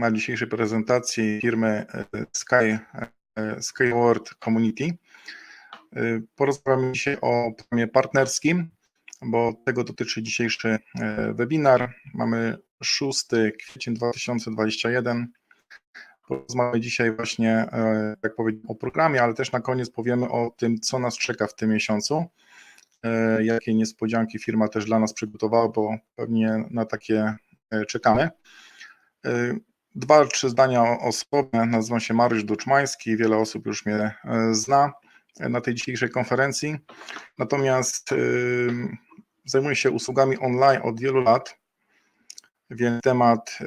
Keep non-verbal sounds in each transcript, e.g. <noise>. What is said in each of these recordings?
na dzisiejszej prezentacji firmy Sky, Skyward Community. Porozmawiamy dzisiaj o programie partnerskim, bo tego dotyczy dzisiejszy webinar. Mamy 6 kwiecień 2021. Porozmawiamy dzisiaj właśnie, jak powiedzieć, o programie, ale też na koniec powiemy o tym, co nas czeka w tym miesiącu. E, jakie niespodzianki firma też dla nas przygotowała, bo pewnie na takie e, czekamy. E, dwa, trzy zdania o sobie. Nazywam się Mariusz Duczmański, wiele osób już mnie zna na tej dzisiejszej konferencji. Natomiast zajmuję się usługami online od wielu lat, więc temat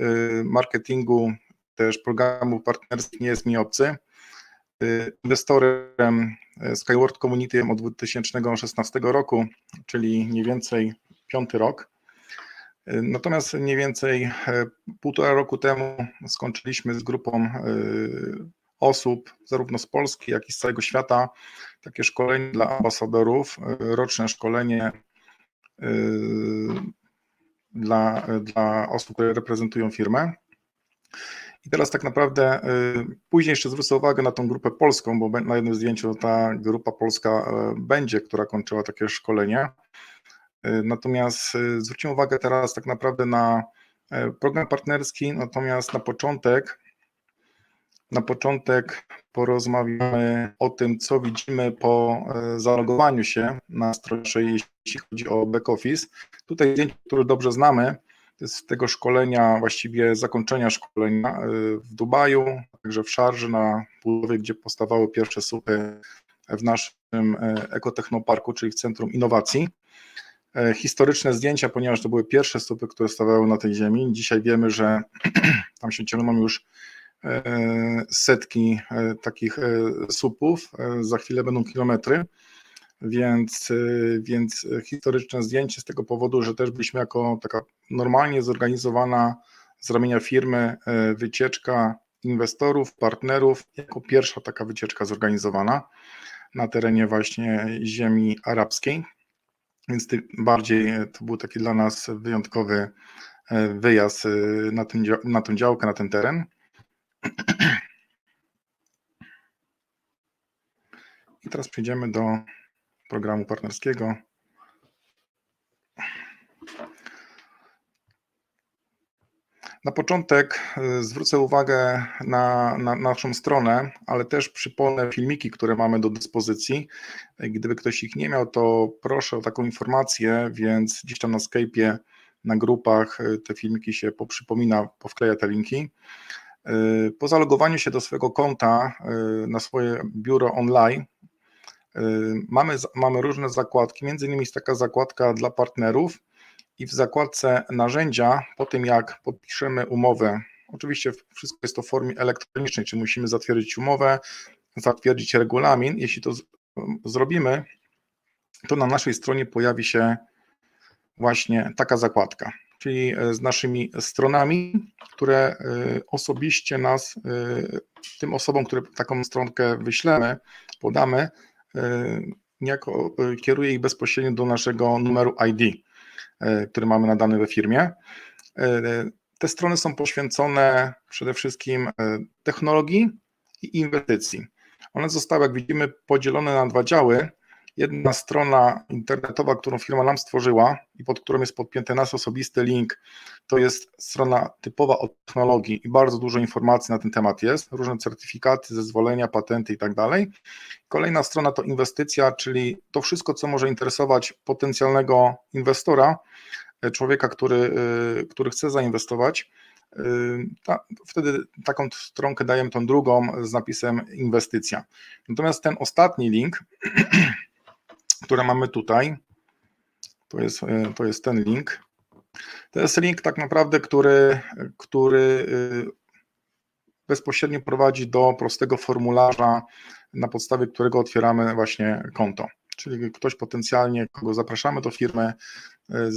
marketingu, też programów partnerskich nie jest mi obcy. Inwestorem Skyward Community od 2016 roku, czyli mniej więcej piąty rok. Natomiast mniej więcej e, półtora roku temu skończyliśmy z grupą e, osób, zarówno z Polski, jak i z całego świata, takie szkolenie dla ambasadorów, e, roczne szkolenie dla, dla osób, które reprezentują firmę. I teraz tak naprawdę później jeszcze zwrócę uwagę na tą grupę polską, bo na jednym zdjęciu ta grupa polska będzie, która kończyła takie szkolenie. Y, natomiast zwrócimy uwagę teraz tak naprawdę na program partnerski, natomiast na początek na początek porozmawiamy o tym, co widzimy po zalogowaniu się na stronie, jeśli chodzi o back office. Tutaj zdjęcie, które dobrze znamy, z tego szkolenia, właściwie zakończenia szkolenia w Dubaju, także w Szarży na budowie, gdzie powstawały pierwsze słupy w naszym ekotechnoparku, czyli w Centrum Innowacji. Y, historyczne zdjęcia, ponieważ to były pierwsze słupy, które stawały na tej ziemi. Dzisiaj wiemy, że <clears throat> tam się ciągną już setki takich słupów, za chwilę będą kilometry. Więc, więc historyczne zdjęcie z tego powodu, że też byliśmy jako taka normalnie zorganizowana z ramienia firmy wycieczka inwestorów, partnerów, jako pierwsza taka wycieczka zorganizowana na terenie właśnie ziemi arabskiej, więc tym bardziej to był taki dla nas wyjątkowy y, wyjazd na, ten, na tę działkę, na ten teren. <clears throat> I teraz przejdziemy do programu partnerskiego. Na początek y, zwrócę uwagę na, na, naszą stronę, ale też przypomnę filmiki, które mamy do dyspozycji. Gdyby ktoś ich nie miał, to proszę o taką informację, więc gdzieś tam na Skype'ie, na grupach y, te filmiki się poprzypomina, powkleja te linki. Y, po zalogowaniu się do swojego konta na swoje biuro online Mamy, mamy różne zakładki, między innymi jest taka zakładka dla partnerów i w zakładce narzędzia, po tym jak podpiszemy umowę, oczywiście wszystko jest to w formie elektronicznej, czyli musimy zatwierdzić umowę, zatwierdzić regulamin. Jeśli to z, zrobimy, to na naszej stronie pojawi się właśnie taka zakładka, czyli e, z naszymi stronami, które e, osobiście nas, e, tym osobom, które taką stronkę wyślemy, podamy, niejako kieruje ich bezpośrednio do naszego numeru ID, który mamy nadany we firmie. Te strony są poświęcone przede wszystkim technologii i inwestycji. One zostały, jak widzimy, podzielone na dwa działy. Jedna strona internetowa, którą firma nam stworzyła i pod którą jest podpięty nasz osobisty link, to jest strona typowa o technologii i bardzo dużo informacji na ten temat jest, różne certyfikaty, zezwolenia, patenty i tak dalej. Kolejna strona to inwestycja, czyli to wszystko, co może interesować potencjalnego inwestora, e, człowieka, który, e, który chce zainwestować. E, ta, wtedy taką stronkę dajemy tą drugą z napisem inwestycja. Natomiast ten ostatni link <clears throat> które mamy tutaj. To jest, e, to jest ten link. To jest link tak naprawdę, który, który e, bezpośrednio prowadzi do prostego formularza, na podstawie którego otwieramy właśnie konto. Czyli ktoś potencjalnie, kogo zapraszamy do firmy, e,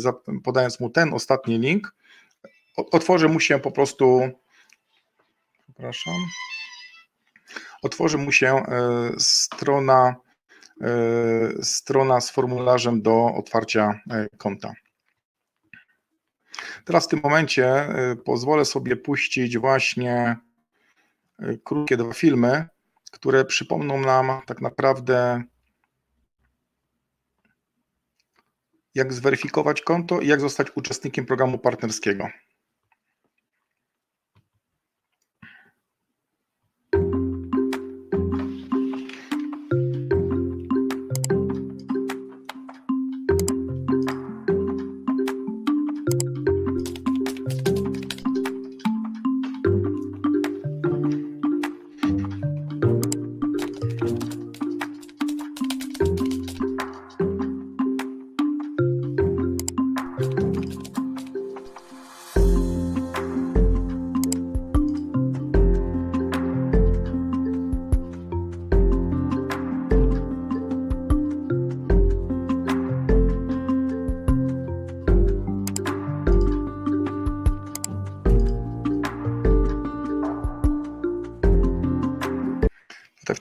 podając mu ten ostatni link, otworzy mu się po prostu, przepraszam, otworzy mu się strona strona z formularzem do otwarcia e, konta. Teraz w tym momencie pozwolę sobie puścić właśnie krótkie dwa filmy, które przypomną nam tak naprawdę, jak zweryfikować konto i jak zostać uczestnikiem programu partnerskiego.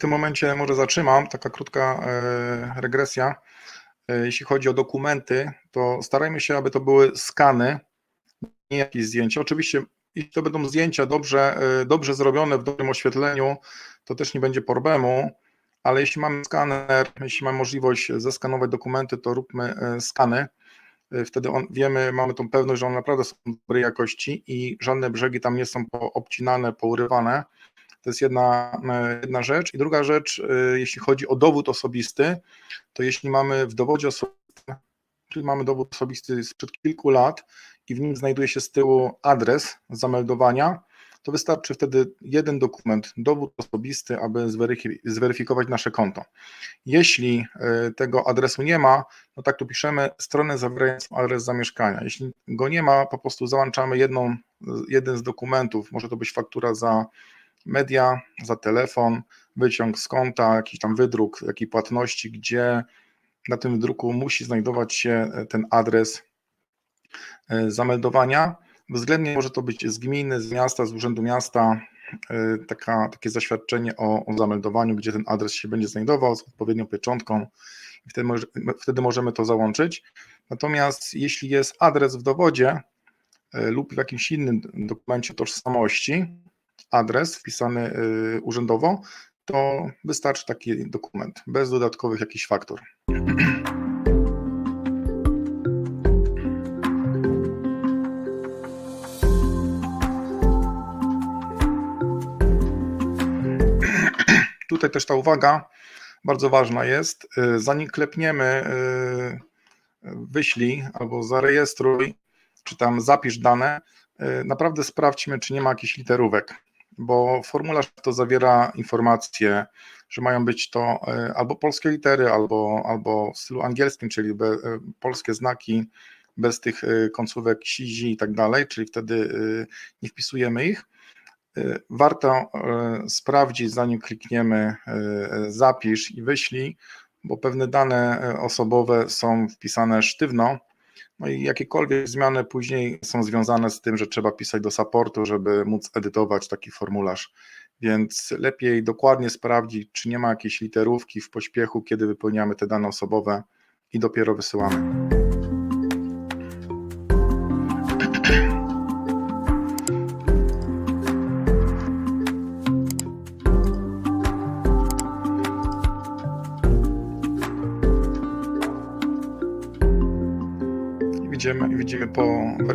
Tym momencie może zatrzymam, taka krótka e, regresja. E, jeśli chodzi o dokumenty, to starajmy się, aby to były skany, nie jakieś zdjęcia. Oczywiście, jeśli to będą zdjęcia dobrze, e, dobrze zrobione w dobrym oświetleniu, to też nie będzie problemu, ale jeśli mamy skaner, jeśli mamy możliwość zeskanować dokumenty, to róbmy skany. Wtedy on, wiemy, mamy tą pewność, że one naprawdę są dobrej jakości i żadne brzegi tam nie są obcinane, pourywane. To jest jedna, e, jedna rzecz. I druga rzecz, e, jeśli chodzi o dowód osobisty, to jeśli mamy w dowodzie osobistym, czyli mamy dowód osobisty sprzed kilku lat i w nim znajduje się z tyłu adres zameldowania, to wystarczy wtedy jeden dokument, dowód osobisty, aby zweryfikować nasze konto. Jeśli e, tego adresu nie ma, no tak tu piszemy stronę zawierającą adres zamieszkania. Jeśli go nie ma, po prostu załączamy jedną, jeden z dokumentów, może to być faktura za media, za telefon, wyciąg z konta, jakiś tam wydruk, jakiej płatności, gdzie na tym wydruku musi znajdować się e, ten adres e, zameldowania. Względnie może to być z gminy, z miasta, z urzędu miasta, e, taka, takie zaświadczenie o, o zameldowaniu, gdzie ten adres się będzie znajdował z odpowiednią pieczątką wtedy, wtedy możemy to załączyć. Natomiast jeśli jest adres w dowodzie lub w jakimś innym dokumencie tożsamości, adres wpisany y, urzędowo, to wystarczy taki dokument, bez dodatkowych jakichś faktur. <clears throat> Tutaj też ta uwaga bardzo ważna jest. Y, zanim klepniemy y, wyślij albo zarejestruj, czy tam zapisz dane, naprawdę sprawdźmy, czy nie ma jakichś literówek bo formularz to zawiera informacje, że mają być to e, albo polskie litery, albo, albo w stylu angielskim, czyli be, e, polskie znaki bez tych końcówek sizi i tak dalej, czyli wtedy nie wpisujemy ich. Warto sprawdzić, zanim klikniemy zapisz i wyślij, bo pewne dane osobowe są wpisane sztywno, no i jakiekolwiek zmiany później są związane z tym, że trzeba pisać do supportu, żeby móc edytować taki formularz. Więc lepiej dokładnie sprawdzić, czy nie ma jakiejś literówki w pośpiechu, kiedy wypełniamy te dane osobowe i dopiero wysyłamy.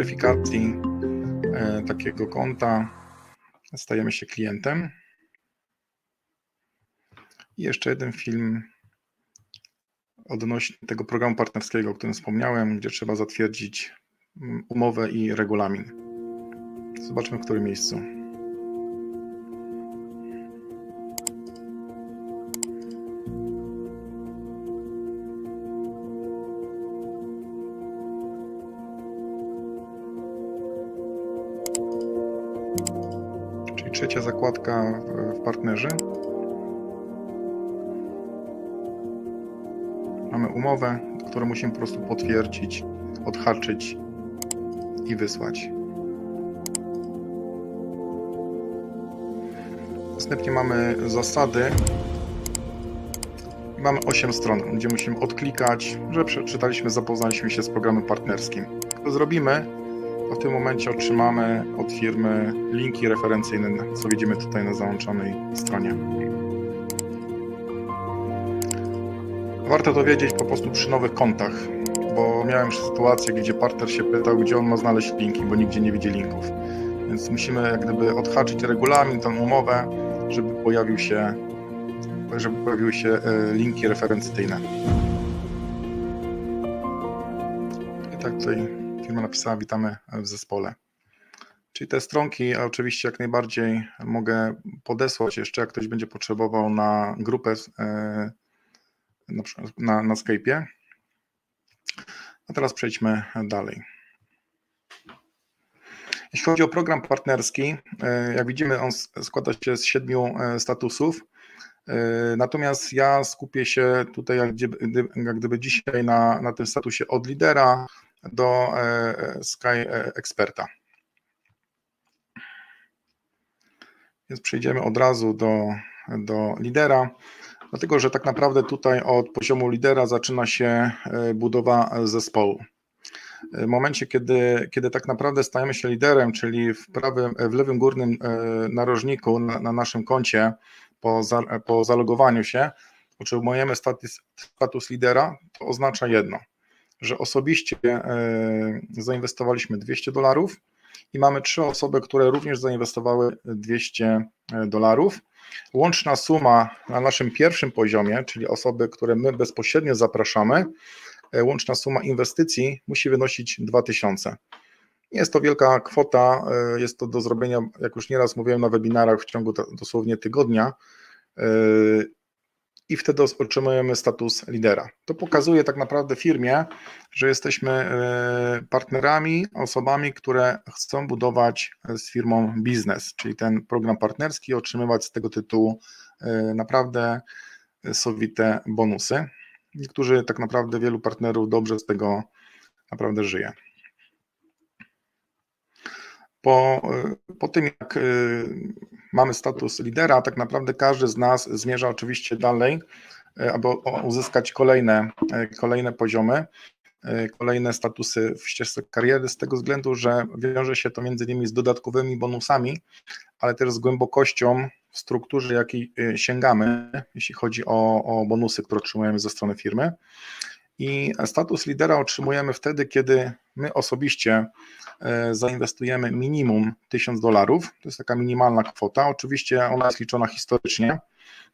Weryfikacji e, takiego konta, stajemy się klientem. I jeszcze jeden film odnośnie tego programu partnerskiego, o którym wspomniałem, gdzie trzeba zatwierdzić mm, umowę i regulamin. Zobaczmy, w którym miejscu. Zakładka w partnerze. Mamy umowę, którą musimy po prostu potwierdzić, odhaczyć i wysłać. Następnie mamy zasady. Mamy 8 stron, gdzie musimy odklikać, że przeczytaliśmy, zapoznaliśmy się z programem partnerskim. To zrobimy, w tym momencie otrzymamy od firmy linki referencyjne, co widzimy tutaj na załączonej stronie. Warto to wiedzieć po prostu przy nowych kontach, bo miałem już sytuację, gdzie partner się pytał, gdzie on ma znaleźć linki, bo nigdzie nie widzi linków. Więc musimy jak gdyby odhaczyć regulamin, tę umowę, żeby pojawił się, żeby pojawiły się e, linki referencyjne. I tak tutaj firma napisała, witamy w zespole. Czyli te stronki oczywiście jak najbardziej mogę podesłać jeszcze, jak ktoś będzie potrzebował na grupę e, na, na, na Skype'ie. A teraz przejdźmy dalej. Jeśli chodzi o program partnerski, e, jak widzimy, on składa się z siedmiu e, statusów. Natomiast ja skupię się tutaj jak gdyby, jak gdyby dzisiaj na, na tym statusie od lidera do Sky Experta. Więc przejdziemy od razu do, do lidera. Dlatego, że tak naprawdę tutaj od poziomu lidera zaczyna się e, budowa zespołu. W momencie, kiedy, kiedy tak naprawdę stajemy się liderem, czyli w, prawym, w lewym górnym e, narożniku na, na naszym koncie po, za, po zalogowaniu się, otrzymujemy status, status lidera, to oznacza jedno, że osobiście e, zainwestowaliśmy 200 dolarów i mamy trzy osoby, które również zainwestowały 200 dolarów Łączna suma na naszym pierwszym poziomie, czyli osoby, które my bezpośrednio zapraszamy, e, łączna suma inwestycji musi wynosić 2000. Nie jest to wielka kwota, e, jest to do zrobienia, jak już nieraz mówiłem na webinarach, w ciągu dosłownie tygodnia e, i wtedy otrzymujemy status lidera. To pokazuje tak naprawdę firmie, że jesteśmy e, partnerami, osobami, które chcą budować z firmą biznes, czyli ten program partnerski, otrzymywać z tego tytułu e, naprawdę sowite bonusy. Niektórzy tak naprawdę, wielu partnerów dobrze z tego naprawdę żyje. Po, po tym, jak y, mamy status lidera, tak naprawdę każdy z nas zmierza oczywiście dalej, y, aby uzyskać kolejne, y, kolejne poziomy, kolejne statusy w ścieżce kariery, z tego względu, że wiąże się to między innymi z dodatkowymi bonusami, ale też z głębokością w strukturze, jakiej sięgamy, jeśli chodzi o, o bonusy, które otrzymujemy ze strony firmy. I status lidera otrzymujemy wtedy, kiedy my osobiście e, zainwestujemy minimum 1000 dolarów. To jest taka minimalna kwota. Oczywiście ona jest liczona historycznie,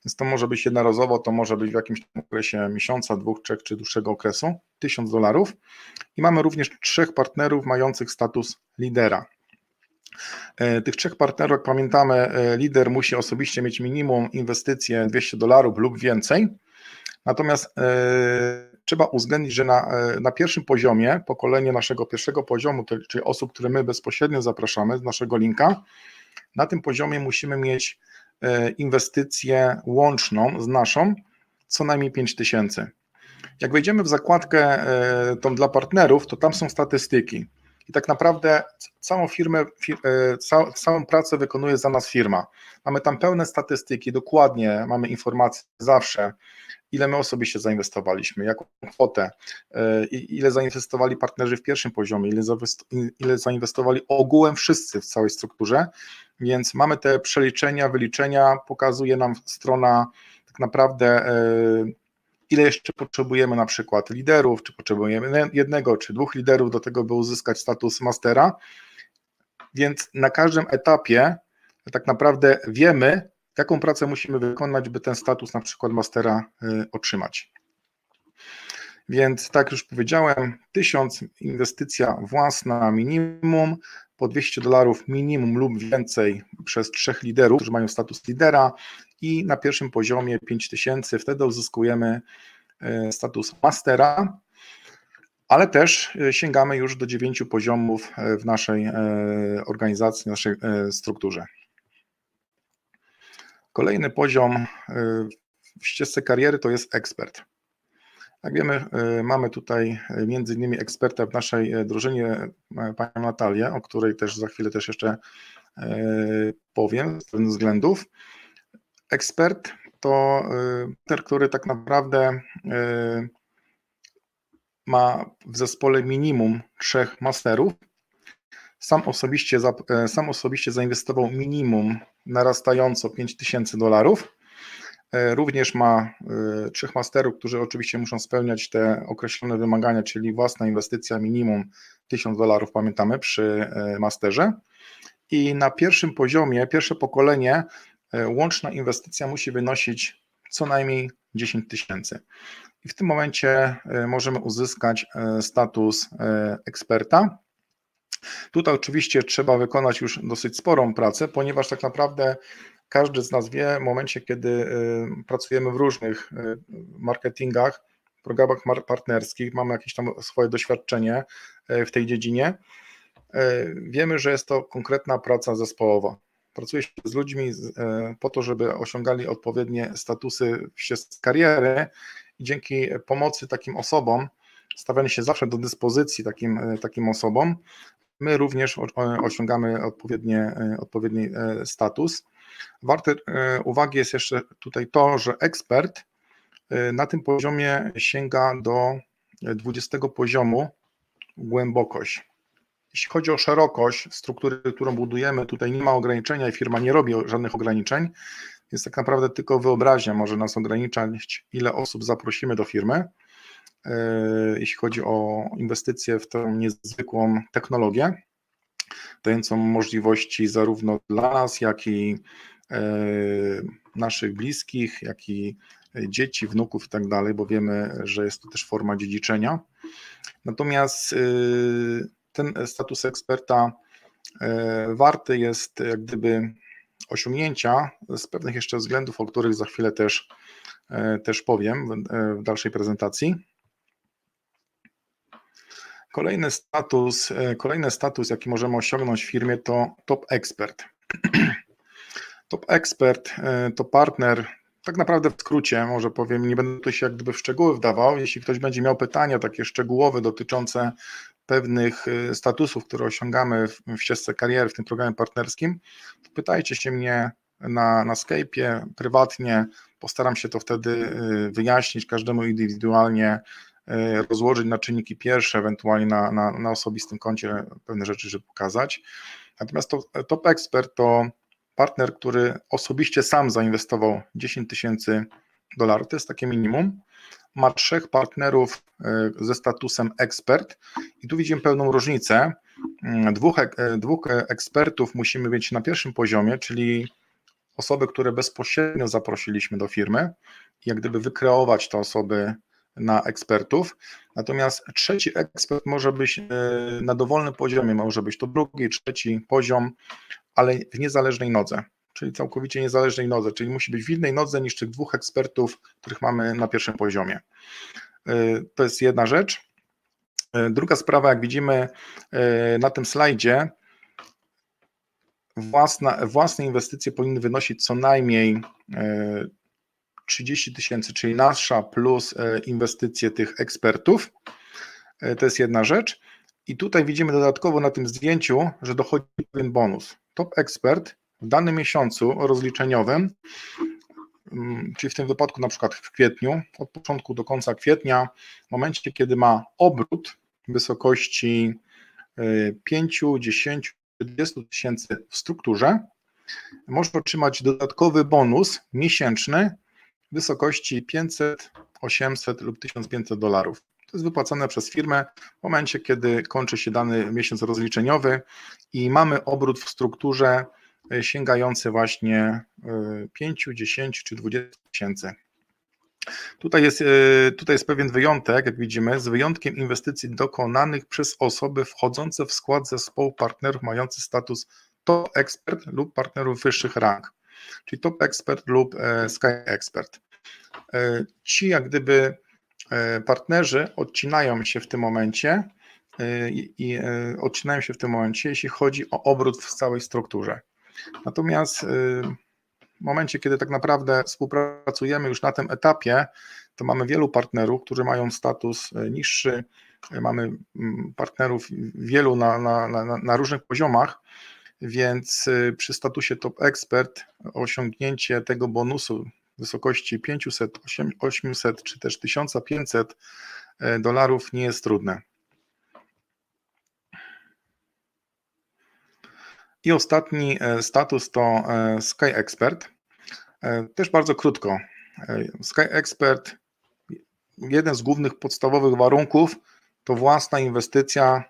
więc to może być jednorazowo, to może być w jakimś okresie miesiąca, dwóch, trzech czy dłuższego okresu 1000 dolarów. I mamy również trzech partnerów mających status lidera. E, tych trzech partnerów, jak pamiętamy, e, lider musi osobiście mieć minimum inwestycje 200 dolarów lub więcej. Natomiast trzeba uwzględnić, że na, e, na pierwszym poziomie, pokolenie naszego pierwszego poziomu, czyli osób, które my bezpośrednio zapraszamy z naszego linka, na tym poziomie musimy mieć e, inwestycję łączną z naszą co najmniej 5000. Jak wejdziemy w zakładkę e, tą dla partnerów, to tam są statystyki. I tak naprawdę całą firmę, całą pracę wykonuje za nas firma. Mamy tam pełne statystyki, dokładnie mamy informacje zawsze, ile my osobiście zainwestowaliśmy, jaką kwotę, e, ile zainwestowali partnerzy w pierwszym poziomie, ile, ile zainwestowali ogółem wszyscy w całej strukturze, więc mamy te przeliczenia, wyliczenia, pokazuje nam strona tak naprawdę e, ile jeszcze potrzebujemy na przykład liderów, czy potrzebujemy jednego, czy dwóch liderów do tego, by uzyskać status mastera, więc na każdym etapie tak naprawdę wiemy, jaką pracę musimy wykonać, by ten status na przykład mastera y, otrzymać. Więc tak już powiedziałem, 1000 inwestycja własna minimum, po 200 dolarów minimum lub więcej przez trzech liderów, którzy mają status lidera i na pierwszym poziomie 5000, wtedy uzyskujemy y, status mastera, ale też y, sięgamy już do dziewięciu poziomów w naszej organizacji, w naszej strukturze. Kolejny poziom w ścieżce kariery to jest ekspert. Jak wiemy, mamy tutaj między innymi eksperta w naszej drużynie, panią Natalię, o której też za chwilę też jeszcze powiem z pewnych względów. Ekspert to ten, który tak naprawdę ma w zespole minimum trzech masterów, sam osobiście, sam osobiście zainwestował minimum narastająco 5000 dolarów. Również ma trzech masterów, którzy oczywiście muszą spełniać te określone wymagania, czyli własna inwestycja minimum 1000 dolarów, pamiętamy, przy masterze. I na pierwszym poziomie, pierwsze pokolenie, łączna inwestycja musi wynosić co najmniej 10 tysięcy. I w tym momencie e, możemy uzyskać e, status e, eksperta. Tutaj oczywiście trzeba wykonać już dosyć sporą pracę, ponieważ tak naprawdę każdy z nas wie w momencie, kiedy pracujemy w różnych marketingach, programach partnerskich, mamy jakieś tam swoje doświadczenie w tej dziedzinie, wiemy, że jest to konkretna praca zespołowa. Pracuje się z ludźmi po to, żeby osiągali odpowiednie statusy w ścieżce kariery i dzięki pomocy takim osobom, stawianie się zawsze do dyspozycji takim, e, takim osobom, my również osiągamy odpowiednie, e, odpowiedni e, status. Warte uwagi jest jeszcze tutaj to, że ekspert na tym poziomie sięga do 20 poziomu głębokość. Jeśli chodzi o szerokość struktury, którą budujemy, tutaj nie ma ograniczenia i firma nie robi żadnych ograniczeń, więc tak naprawdę tylko wyobraźnia może nas ograniczać, ile osób zaprosimy do firmy, e, jeśli chodzi o inwestycje w tę niezwykłą technologię, dającą możliwości zarówno dla nas, jak i e, naszych bliskich, jak i dzieci, wnuków i tak dalej, bo wiemy, że jest to też forma dziedziczenia. Natomiast e, ten status eksperta warty jest jak gdyby osiągnięcia z pewnych jeszcze względów, o których za chwilę też, e, też powiem w, e, w dalszej prezentacji. Kolejny status, e, kolejny status, jaki możemy osiągnąć w firmie, to top expert. <clears throat> Top expert to partner, tak naprawdę w skrócie, może powiem, nie będę tu się jak gdyby w szczegóły wdawał. Jeśli ktoś będzie miał pytania takie szczegółowe dotyczące pewnych y, statusów, które osiągamy w, w ścieżce kariery, w tym programie partnerskim, to pytajcie się mnie na, na Skype'ie prywatnie. Postaram się to wtedy y, wyjaśnić każdemu indywidualnie, y, rozłożyć na czynniki pierwsze, ewentualnie na, na, na osobistym koncie pewne rzeczy, żeby pokazać. Natomiast to, Top Expert to partner, który osobiście sam zainwestował 10 tysięcy dolarów, to jest takie minimum ma trzech partnerów e, ze statusem ekspert i tu widzimy pewną różnicę. Mm, dwóch, e, dwóch ekspertów musimy mieć na pierwszym poziomie, czyli osoby, które bezpośrednio zaprosiliśmy do firmy, jak gdyby wykreować te osoby na ekspertów. Natomiast trzeci ekspert może być e, na dowolnym poziomie, może być to drugi, trzeci poziom, ale w niezależnej nodze czyli całkowicie niezależnej nodze, czyli musi być w innej nodze niż tych dwóch ekspertów, których mamy na pierwszym poziomie. Y, to jest jedna rzecz. Y, druga sprawa, jak widzimy y, na tym slajdzie, własna, własne inwestycje powinny wynosić co najmniej 30 tysięcy, czyli nasza plus inwestycje tych ekspertów. To jest jedna rzecz. I tutaj widzimy dodatkowo na tym zdjęciu, że dochodzi pewien bonus. Top ekspert w danym miesiącu rozliczeniowym, mm, czyli w tym wypadku na przykład w kwietniu, od początku do końca kwietnia, w momencie, kiedy ma obrót w wysokości 5, 10, 20 tysięcy w strukturze, może otrzymać dodatkowy bonus miesięczny w wysokości 500, 800 lub 1500 dolarów. To jest wypłacane przez firmę w momencie, kiedy kończy się dany miesiąc rozliczeniowy i mamy obrót w strukturze E, sięgający właśnie 5, e, 10 czy 20 tysięcy. Tutaj jest, e, tutaj jest pewien wyjątek, jak widzimy, z wyjątkiem inwestycji dokonanych przez osoby wchodzące w skład zespołu partnerów mających status top expert lub partnerów wyższych rang, czyli top expert lub sky expert. Ci jak gdyby partnerzy odcinają się w tym momencie i odcinają się w tym momencie, jeśli chodzi o obrót w całej strukturze. Natomiast y, w momencie, kiedy tak naprawdę współpracujemy już na tym etapie, to mamy wielu partnerów, którzy mają status y, niższy, mamy mm, partnerów wielu na, na, na, na różnych poziomach, więc y, przy statusie top expert osiągnięcie tego bonusu w wysokości 500, 800 czy też 1500 dolarów nie jest trudne. I ostatni status to Sky Expert. Też bardzo krótko. Sky Expert, jeden z głównych podstawowych warunków to własna inwestycja,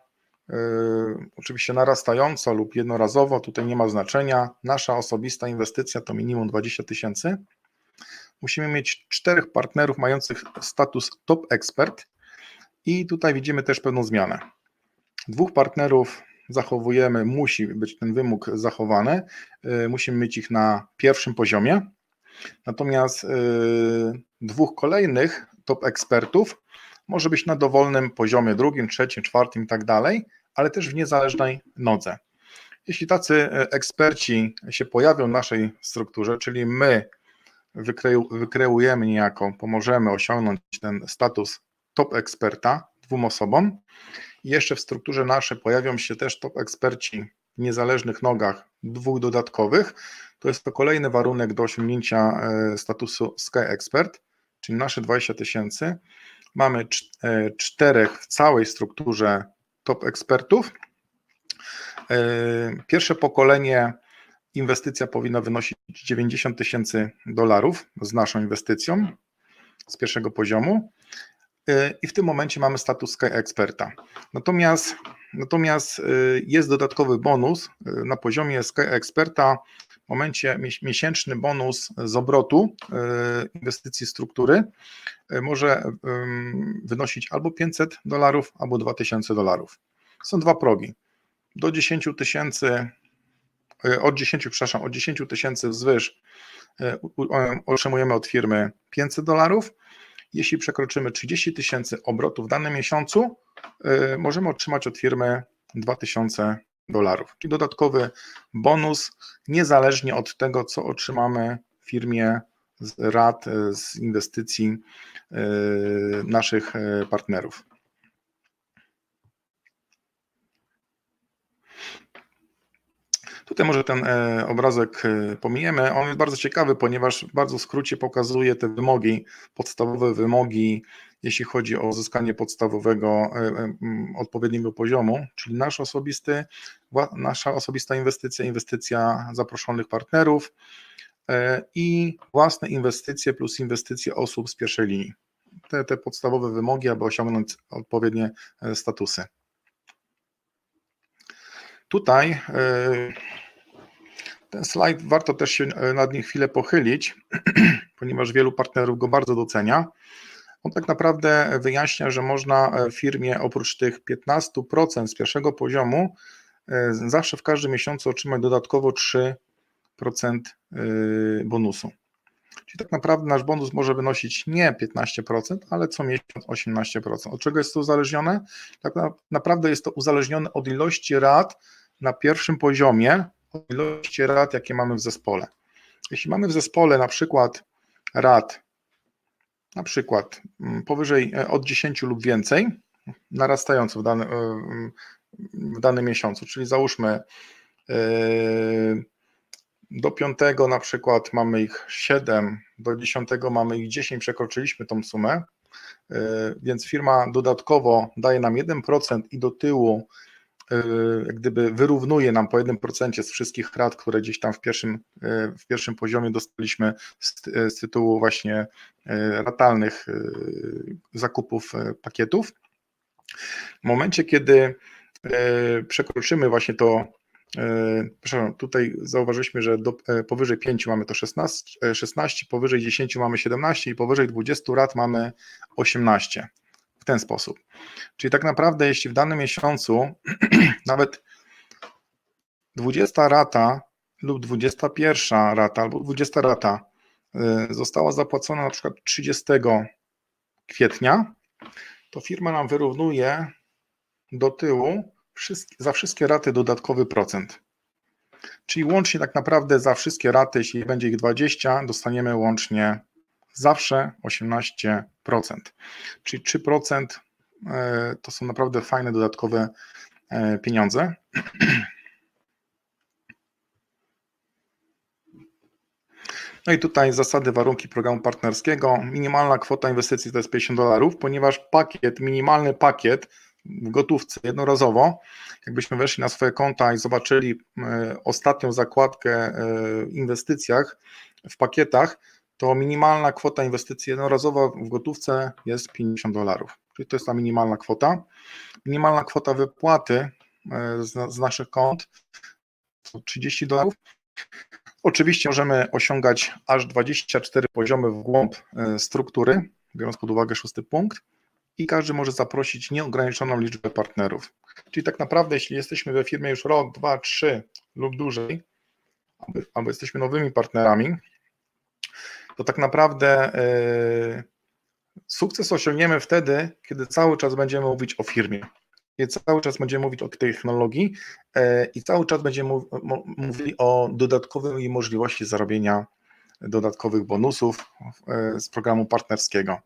oczywiście narastająca lub jednorazowo, tutaj nie ma znaczenia. Nasza osobista inwestycja to minimum 20 tysięcy musimy mieć czterech partnerów mających status top expert i tutaj widzimy też pewną zmianę. Dwóch partnerów zachowujemy, musi być ten wymóg zachowany, y, musimy mieć ich na pierwszym poziomie, natomiast y, dwóch kolejnych top ekspertów może być na dowolnym poziomie, drugim, trzecim, czwartym i tak dalej, ale też w niezależnej nodze. Jeśli tacy y, eksperci się pojawią w naszej strukturze, czyli my wykreujemy niejako, pomożemy osiągnąć ten status top eksperta dwóm osobom. Jeszcze w strukturze naszej pojawią się też top eksperci w niezależnych nogach, dwóch dodatkowych. To jest to kolejny warunek do osiągnięcia e, statusu Sky Expert, czyli nasze 20 tysięcy. Mamy e, czterech w całej strukturze top ekspertów. E, pierwsze pokolenie inwestycja powinna wynosić 90 tysięcy dolarów z naszą inwestycją z pierwszego poziomu i w tym momencie mamy status Sky Experta. Natomiast, natomiast y, jest dodatkowy bonus y, na poziomie Sky Experta w momencie miesięczny bonus z obrotu inwestycji struktury może wynosić albo 500 dolarów, albo 2000 dolarów. Są dwa progi. Do 10 tysięcy od 10, przepraszam, od 10 tysięcy wzwyż otrzymujemy od firmy 500 dolarów. Jeśli przekroczymy 30 tysięcy obrotów w danym miesiącu, e, możemy otrzymać od firmy 2000 dolarów, czyli dodatkowy bonus, niezależnie od tego, co otrzymamy w firmie z rad, z inwestycji naszych partnerów. Tutaj może ten e, obrazek e, pominiemy. On jest bardzo ciekawy, ponieważ w bardzo skrócie pokazuje te wymogi, podstawowe wymogi, jeśli chodzi o uzyskanie podstawowego e, odpowiedniego poziomu, czyli nasz osobisty, nasza osobista inwestycja, inwestycja zaproszonych partnerów i własne inwestycje plus inwestycje osób z pierwszej linii. Te, te podstawowe wymogi, aby osiągnąć odpowiednie statusy. Tutaj ten slajd warto też się e, nad nim chwilę pochylić, <clears throat> ponieważ wielu partnerów go bardzo docenia. On tak naprawdę wyjaśnia, że można e, firmie oprócz tych 15% z pierwszego poziomu e, zawsze w każdym miesiącu otrzymać dodatkowo 3% bonusu. Czyli tak naprawdę nasz bonus może wynosić nie 15%, ale co miesiąc 18%. Od czego jest to uzależnione? Tak naprawdę jest to uzależnione od ilości rad na pierwszym poziomie ilości rad, jakie mamy w zespole. Jeśli mamy w zespole na przykład rad, na przykład mm, powyżej e, od 10 lub więcej, narastająco w, dany, e, w danym miesiącu, czyli załóżmy e, do 5 na przykład mamy ich 7, do 10 mamy ich 10, przekroczyliśmy tą sumę, więc firma dodatkowo daje nam 1% i do tyłu jak gdyby wyrównuje nam po jednym procencie z wszystkich rat, które gdzieś tam w pierwszym, e, w pierwszym poziomie dostaliśmy z, e, z tytułu właśnie ratalnych zakupów pakietów. W momencie, kiedy przekroczymy właśnie to, przepraszam, tutaj zauważyliśmy, że do, powyżej 5 mamy to 16, 16, powyżej 10 mamy 17 i powyżej 20 rat mamy 18 ten sposób. Czyli tak naprawdę, jeśli w danym miesiącu <clears throat> nawet 20 rata lub 21 rata albo 20 rata y, została zapłacona na przykład 30 kwietnia, to firma nam wyrównuje do tyłu za wszystkie raty dodatkowy procent. Czyli łącznie tak naprawdę za wszystkie raty, jeśli będzie ich 20, dostaniemy łącznie zawsze 18%. Czyli 3% e, to są naprawdę fajne dodatkowe e, pieniądze. <clears throat> No i tutaj zasady, warunki programu partnerskiego. Minimalna kwota inwestycji to jest 50 dolarów, ponieważ pakiet, minimalny pakiet w gotówce jednorazowo, jakbyśmy weszli na swoje konta i zobaczyli ostatnią zakładkę w inwestycjach, w pakietach, to minimalna kwota inwestycji jednorazowa w gotówce jest 50 dolarów, czyli to jest ta minimalna kwota. Minimalna kwota wypłaty z, z naszych kont to 30 dolarów. Oczywiście możemy osiągać aż 24 poziomy w głąb e, struktury, biorąc pod uwagę szósty punkt, i każdy może zaprosić nieograniczoną liczbę partnerów. Czyli tak naprawdę, jeśli jesteśmy we firmie już rok, dwa, trzy lub dłużej, albo jesteśmy nowymi partnerami, to tak naprawdę yy, sukces osiągniemy wtedy, kiedy cały czas będziemy mówić o firmie cały czas będziemy mówić o technologii e, i cały czas będziemy mówili o dodatkowej możliwości zarobienia dodatkowych bonusów e, z programu partnerskiego.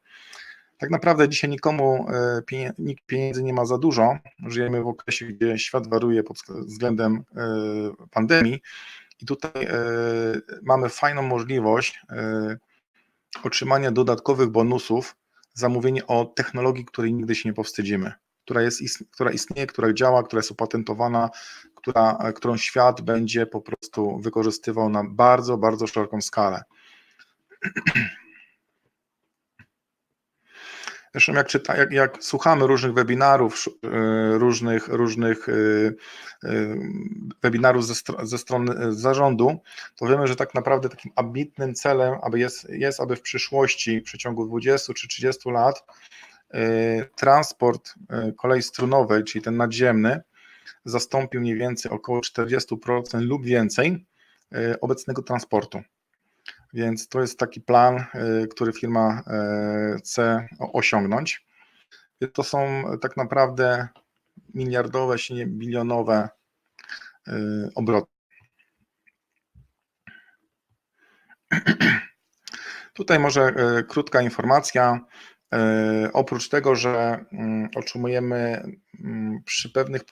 Tak naprawdę dzisiaj nikomu e, nikt pieniędzy nie ma za dużo. Żyjemy w okresie, gdzie świat waruje pod względem pandemii i tutaj mamy fajną możliwość otrzymania dodatkowych bonusów, zamówienie o technologii, której nigdy się nie powstydzimy która, jest, która istnieje, która działa, która jest opatentowana, która, którą świat będzie po prostu wykorzystywał na bardzo, bardzo szeroką skalę. <clears throat> Zresztą jak, czyta, jak, jak słuchamy różnych webinarów, y, różnych, różnych y, y, webinarów ze, ze strony zarządu, to wiemy, że tak naprawdę takim ambitnym celem aby jest, jest, aby w przyszłości, w przeciągu 20 czy 30 lat, transport kolei strunowej, czyli ten nadziemny, zastąpił mniej więcej około 40% lub więcej obecnego transportu. Więc to jest taki plan, który firma chce osiągnąć. To są tak naprawdę miliardowe, jeśli nie bilionowe obroty. <clears throat> Tutaj może krótka informacja. Oprócz tego, że mm, otrzymujemy mm, przy, pewnych,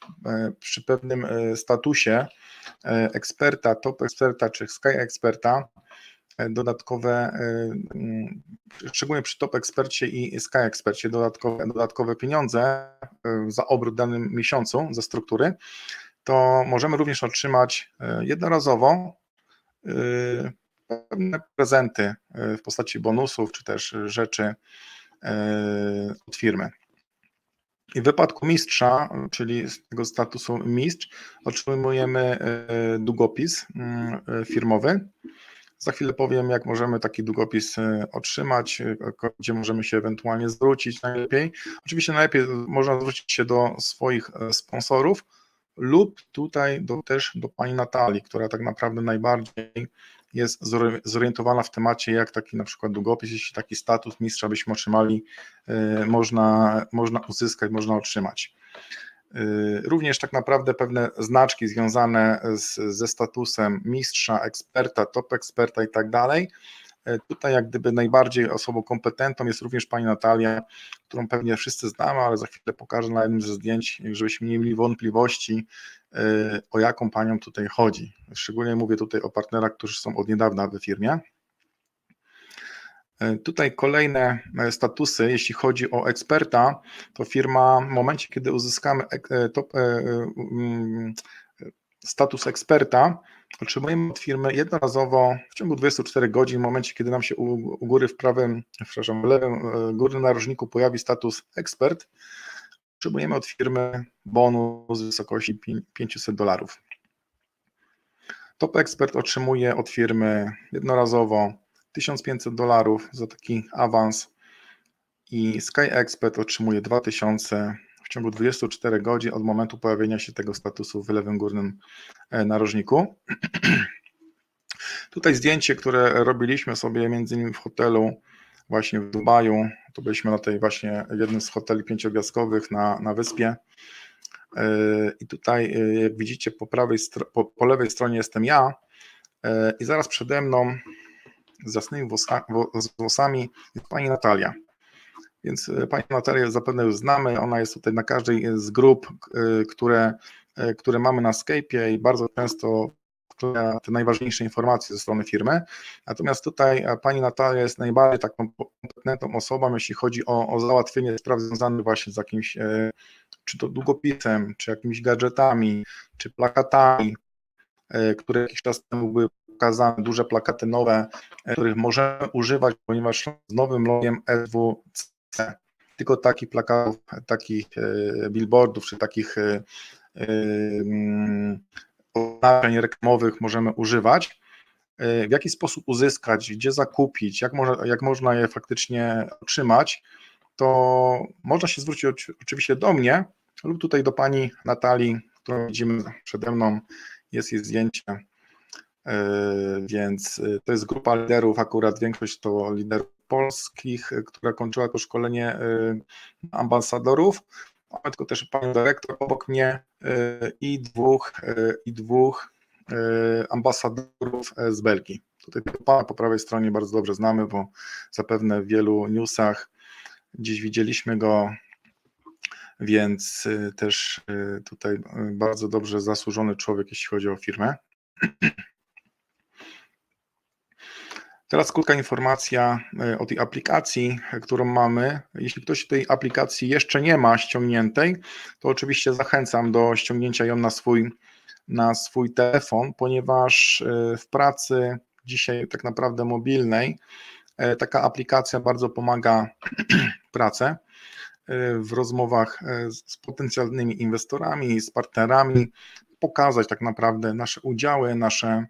przy pewnym statusie eksperta, top eksperta czy sky eksperta, dodatkowe, mm, szczególnie przy top ekspercie i sky ekspercie, dodatkowe, dodatkowe pieniądze za obrót w danym miesiącu ze struktury, to możemy również otrzymać jednorazowo pewne prezenty w postaci bonusów czy też rzeczy, od firmy. I w wypadku mistrza, czyli z tego statusu mistrz, otrzymujemy długopis mm, firmowy. Za chwilę powiem, jak możemy taki długopis otrzymać, gdzie możemy się ewentualnie zwrócić najlepiej. Oczywiście najlepiej można zwrócić się do swoich sponsorów lub tutaj do, też do pani Natalii, która tak naprawdę najbardziej jest zorientowana w temacie, jak taki na przykład długopis, jeśli taki status mistrza byśmy otrzymali, można, można uzyskać, można otrzymać. Y, również tak naprawdę pewne znaczki związane z, ze statusem mistrza, eksperta, top eksperta i tak dalej. Y, tutaj jak gdyby najbardziej osobą kompetentną jest również pani Natalia, którą pewnie wszyscy znamy, ale za chwilę pokażę na jednym ze zdjęć, żebyśmy nie mieli wątpliwości, E, o jaką panią tutaj chodzi. Szczególnie mówię tutaj o partnerach, którzy są od niedawna w firmie. E, tutaj kolejne e, statusy, jeśli chodzi o eksperta, to firma w momencie, kiedy uzyskamy top, mm, status eksperta, otrzymujemy od firmy jednorazowo w ciągu 24 godzin, w momencie, kiedy nam się u, u góry w prawym, przepraszam, w lewym górnym narożniku pojawi status ekspert, Otrzymujemy od firmy bonus w wysokości 500 dolarów. Top Expert otrzymuje od firmy jednorazowo 1500 dolarów za taki awans i Sky Expert otrzymuje 2000 w ciągu 24 godzin od momentu pojawienia się tego statusu w lewym górnym e, narożniku. <clears throat> Tutaj zdjęcie, które robiliśmy sobie między innymi w hotelu właśnie w Dubaju. To byliśmy na tej właśnie jednym z hoteli pięciogwiazdkowych na, na wyspie. E, I tutaj, e, jak widzicie, po, prawej, po, po lewej stronie jestem ja i zaraz przede mną z jasnymi włosa, włosami jest pani Natalia. Więc pani Natalię zapewne już znamy, ona jest tutaj na każdej z grup, które, które mamy na Skype'ie i bardzo często te najważniejsze informacje ze strony firmy. Natomiast tutaj pani Natalia jest najbardziej taką kompetentną osobą, jeśli chodzi o, o załatwienie spraw związanych właśnie z jakimś, czy to długopisem, czy jakimiś gadżetami, czy plakatami, które jakiś czas temu były pokazane, duże plakaty nowe, których możemy używać, ponieważ z nowym logiem SWC tylko takich plakatów, takich e, billboardów, czy takich e, e, mm, oznaczeń reklamowych możemy używać. W jaki sposób uzyskać, gdzie zakupić, jak można, jak można je faktycznie otrzymać, to można się zwrócić oczywiście do mnie lub tutaj do pani Natalii, którą widzimy przede mną, jest jej zdjęcie, więc to jest grupa liderów, akurat większość to liderów polskich, e, która kończyła to szkolenie e, ambasadorów. Mamy tylko też panią dyrektor obok mnie e, i dwóch, i dwóch ambasadorów z Belgii. Tutaj pana po prawej stronie bardzo dobrze znamy, bo zapewne w wielu newsach gdzieś widzieliśmy go, więc też tutaj bardzo dobrze zasłużony człowiek, jeśli chodzi o firmę. Teraz krótka informacja e, o tej aplikacji, którą mamy. Jeśli ktoś tej aplikacji jeszcze nie ma ściągniętej, to oczywiście zachęcam do ściągnięcia ją na swój, na swój telefon, ponieważ e, w pracy dzisiaj tak naprawdę mobilnej e, taka aplikacja bardzo pomaga <clears throat> pracę w rozmowach z potencjalnymi inwestorami, z partnerami, pokazać tak naprawdę nasze udziały, nasze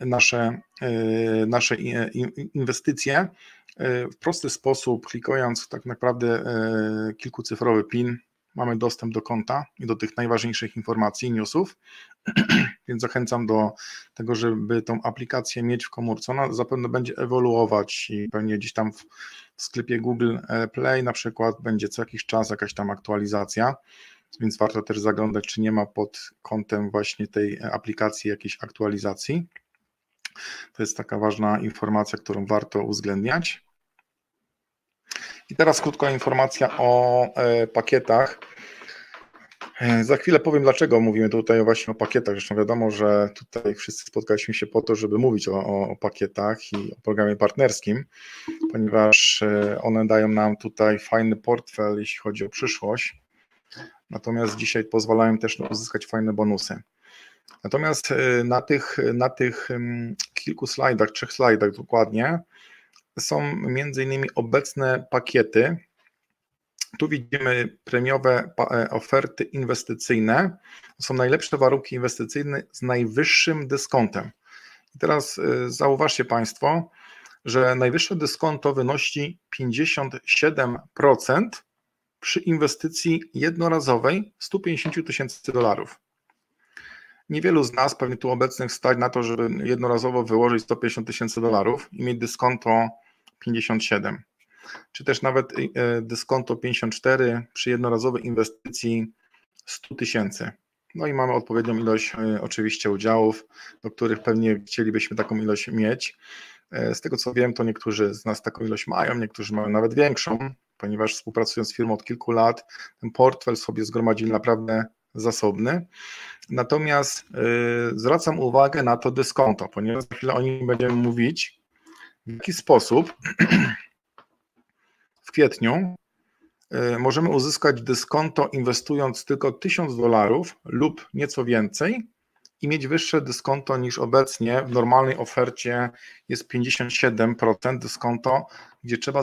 nasze, e, nasze inwestycje e, w prosty sposób, klikując tak naprawdę e, kilkucyfrowy PIN, mamy dostęp do konta i do tych najważniejszych informacji, newsów, <clears throat> więc zachęcam do tego, żeby tą aplikację mieć w komórce. Ona zapewne będzie ewoluować i pewnie gdzieś tam w sklepie Google Play na przykład będzie co jakiś czas jakaś tam aktualizacja, więc warto też zaglądać, czy nie ma pod kątem właśnie tej aplikacji jakiejś aktualizacji. To jest taka ważna informacja, którą warto uwzględniać. I teraz krótka informacja o e, pakietach. E, za chwilę powiem, dlaczego mówimy tutaj właśnie o pakietach. Zresztą wiadomo, że tutaj wszyscy spotkaliśmy się po to, żeby mówić o, o, pakietach i o programie partnerskim, ponieważ e, one dają nam tutaj fajny portfel, jeśli chodzi o przyszłość. Natomiast dzisiaj pozwalają też uzyskać fajne bonusy. Natomiast y, na tych, na tych kilku slajdach, trzech slajdach dokładnie, są między innymi obecne pakiety. Tu widzimy premiowe e, oferty inwestycyjne. To są najlepsze warunki inwestycyjne z najwyższym dyskontem. I teraz y, zauważcie Państwo, że najwyższe dyskonto wynosi 57% przy inwestycji jednorazowej 150 tysięcy dolarów. Niewielu z nas, pewnie tu obecnych, stać na to, żeby jednorazowo wyłożyć 150 tysięcy dolarów i mieć dyskonto 57, czy też nawet e, dyskonto 54 przy jednorazowej inwestycji 100 tysięcy. No i mamy odpowiednią ilość e, oczywiście udziałów, do których pewnie chcielibyśmy taką ilość mieć. E, z tego co wiem, to niektórzy z nas taką ilość mają, niektórzy mają nawet większą, ponieważ współpracując z firmą od kilku lat, ten portfel sobie zgromadzili naprawdę zasobny. Natomiast y, zwracam uwagę na to dyskonto, ponieważ za chwilę o nim będziemy mówić, w jaki sposób <clears throat> w kwietniu y, możemy uzyskać dyskonto inwestując tylko 1000 dolarów lub nieco więcej i mieć wyższe dyskonto niż obecnie w normalnej ofercie jest 57% dyskonto, gdzie trzeba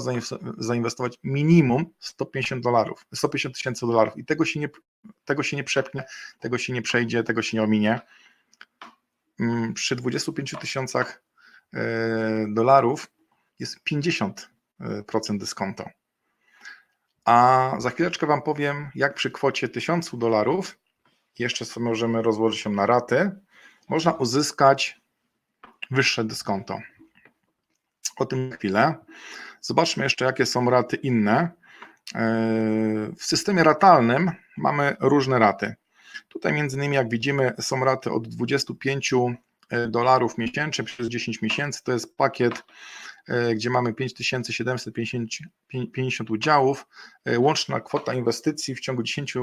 zainwestować minimum 150 dolarów, 150 tysięcy dolarów i tego się, nie, tego się nie przepnie, tego się nie przejdzie, tego się nie ominie. Mm, przy 25 tysiącach e, dolarów jest 50% dyskonto. A za chwileczkę Wam powiem, jak przy kwocie 1000 dolarów jeszcze sobie możemy rozłożyć ją na raty, można uzyskać wyższe dyskonto. O tym chwilę. Zobaczmy jeszcze, jakie są raty inne. E, w systemie ratalnym mamy różne raty. Tutaj między innymi, jak widzimy, są raty od 25 e, dolarów miesięcznie przez 10 miesięcy. To jest pakiet, e, gdzie mamy 5750 udziałów. Łączna kwota inwestycji w ciągu 10 Y,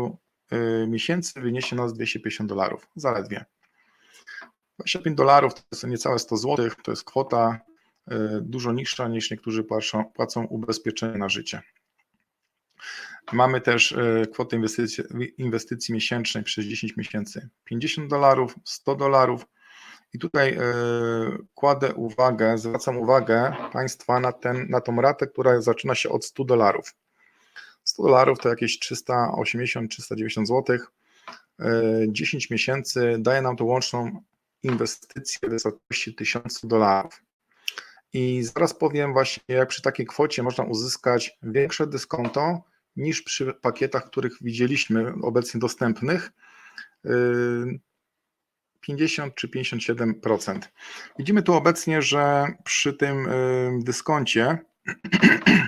miesięcy wyniesie nas 250 dolarów, zaledwie. 25 dolarów to jest niecałe 100 zł, to jest kwota dużo niższa niż niektórzy płacą, płacą ubezpieczenie na życie. Mamy też kwotę inwestycji, inwestycji miesięcznej przez 10 miesięcy 50 dolarów, 100 dolarów, i tutaj kładę uwagę, zwracam uwagę Państwa na, ten, na tą ratę, która zaczyna się od 100 dolarów. 100 dolarów to jakieś 380-390 zł. 10 miesięcy daje nam to łączną inwestycję w wysokości 1000 dolarów. I zaraz powiem właśnie, jak przy takiej kwocie można uzyskać większe dyskonto niż przy pakietach, których widzieliśmy obecnie dostępnych. E, 50 czy 57%. Widzimy tu obecnie, że przy tym dyskoncie, ja <clears throat>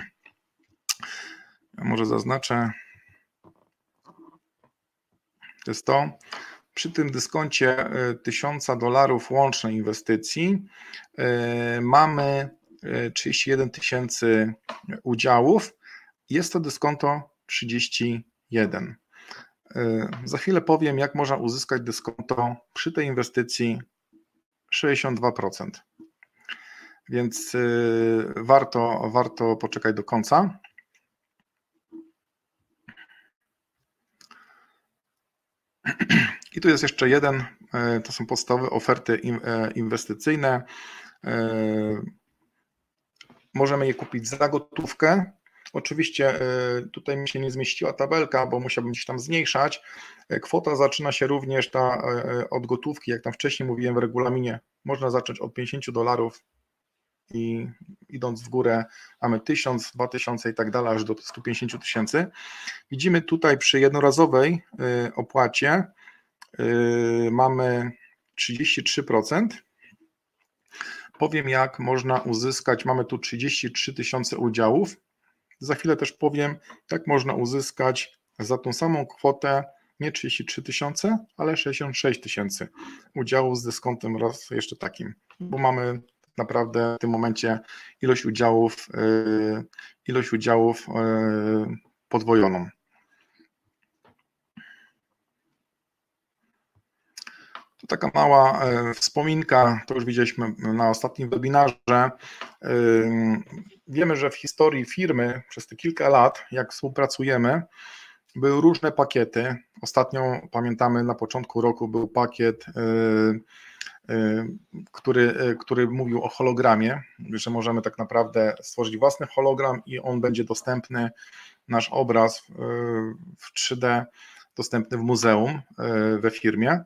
może zaznaczę, to jest to, przy tym dyskoncie 1000 y, dolarów łącznej inwestycji y, mamy 31 y, tysięcy udziałów. Jest to dyskonto 31. E, za chwilę powiem, jak można uzyskać dyskonto przy tej inwestycji 62%. Więc warto, warto poczekać do końca. Tu jest jeszcze jeden, e, to są podstawowe oferty inwestycyjne. Możemy je kupić za gotówkę, Oczywiście e, tutaj mi się nie zmieściła tabelka, bo musiałbym gdzieś tam zmniejszać. E, kwota zaczyna się również ta e, od gotówki, jak tam wcześniej mówiłem w regulaminie, można zacząć od 50 dolarów i idąc w górę mamy 1000, 2000 i tak dalej, aż do 150 tysięcy. Widzimy tutaj przy jednorazowej opłacie mamy 33%. Powiem jak można uzyskać, mamy tu 33 tysiące udziałów, za chwilę też powiem, jak można uzyskać za tą samą kwotę nie 33 tysiące, ale 66 tysięcy udziałów z dyskontem raz jeszcze takim, bo mamy tak naprawdę w tym momencie ilość udziałów, yy, ilość udziałów yy, podwojoną. To taka mała e, wspominka, to już widzieliśmy na ostatnim webinarze. Wiemy, że w historii firmy przez te kilka lat, jak współpracujemy, były różne pakiety. Ostatnio pamiętamy, na początku roku był pakiet, y, który, który mówił o hologramie, że możemy tak naprawdę stworzyć własny hologram i on będzie dostępny, nasz obraz w 3D, dostępny w muzeum we firmie.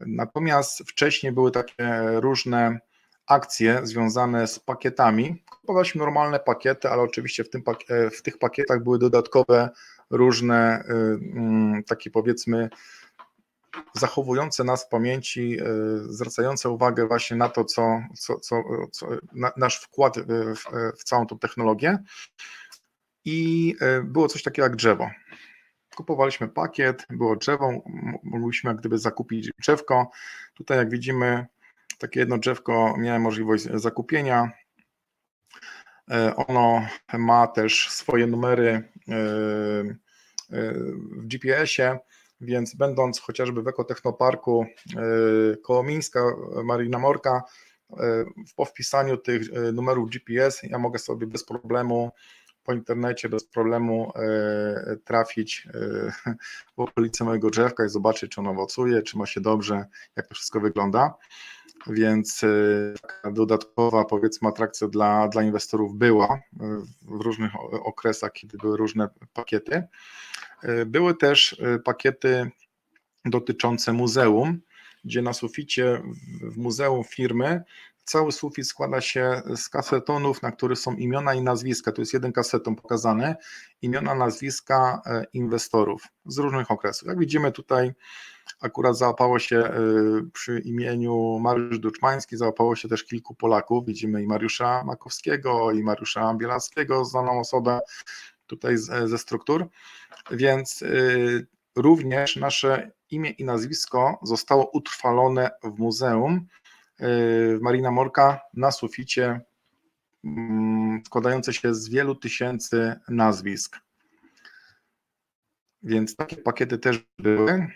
Natomiast wcześniej były takie różne akcje związane z pakietami. Kupowaliśmy normalne pakiety, ale oczywiście w, tym, w tych pakietach były dodatkowe różne y, mm, takie powiedzmy zachowujące nas w pamięci, y, zwracające uwagę właśnie na to, co, co, co, co na, nasz wkład w, w całą tą technologię. I y, było coś takiego jak drzewo. Kupowaliśmy pakiet, było drzewo, mogliśmy jak gdyby zakupić drzewko. Tutaj jak widzimy takie jedno drzewko miałem możliwość zakupienia. E, ono ma też swoje numery e, e, w GPS-ie, więc będąc chociażby w ekotechnoparku koło Mińska, Marina Morka, po wpisaniu tych numerów GPS ja mogę sobie bez problemu po internecie bez problemu trafić w okolice mojego drzewka i zobaczyć, czy ono owocuje, czy ma się dobrze, jak to wszystko wygląda więc y, taka dodatkowa powiedzmy atrakcja dla, dla inwestorów była w różnych okresach, kiedy były różne pakiety. Były też pakiety dotyczące muzeum, gdzie na suficie w muzeum firmy cały sufit składa się z kasetonów, na których są imiona i nazwiska. Tu jest jeden kaseton pokazany, imiona, nazwiska inwestorów z różnych okresów. Jak widzimy tutaj Akurat załapało się y, przy imieniu Mariusz Duczmański, załapało się też kilku Polaków. Widzimy i Mariusza Makowskiego, i Mariusza Bielackiego, znaną osobę tutaj z, ze struktur. Więc również nasze imię i nazwisko zostało utrwalone w muzeum Marina Morka na suficie, mm, składające się z wielu tysięcy nazwisk. Więc takie pakiety też były.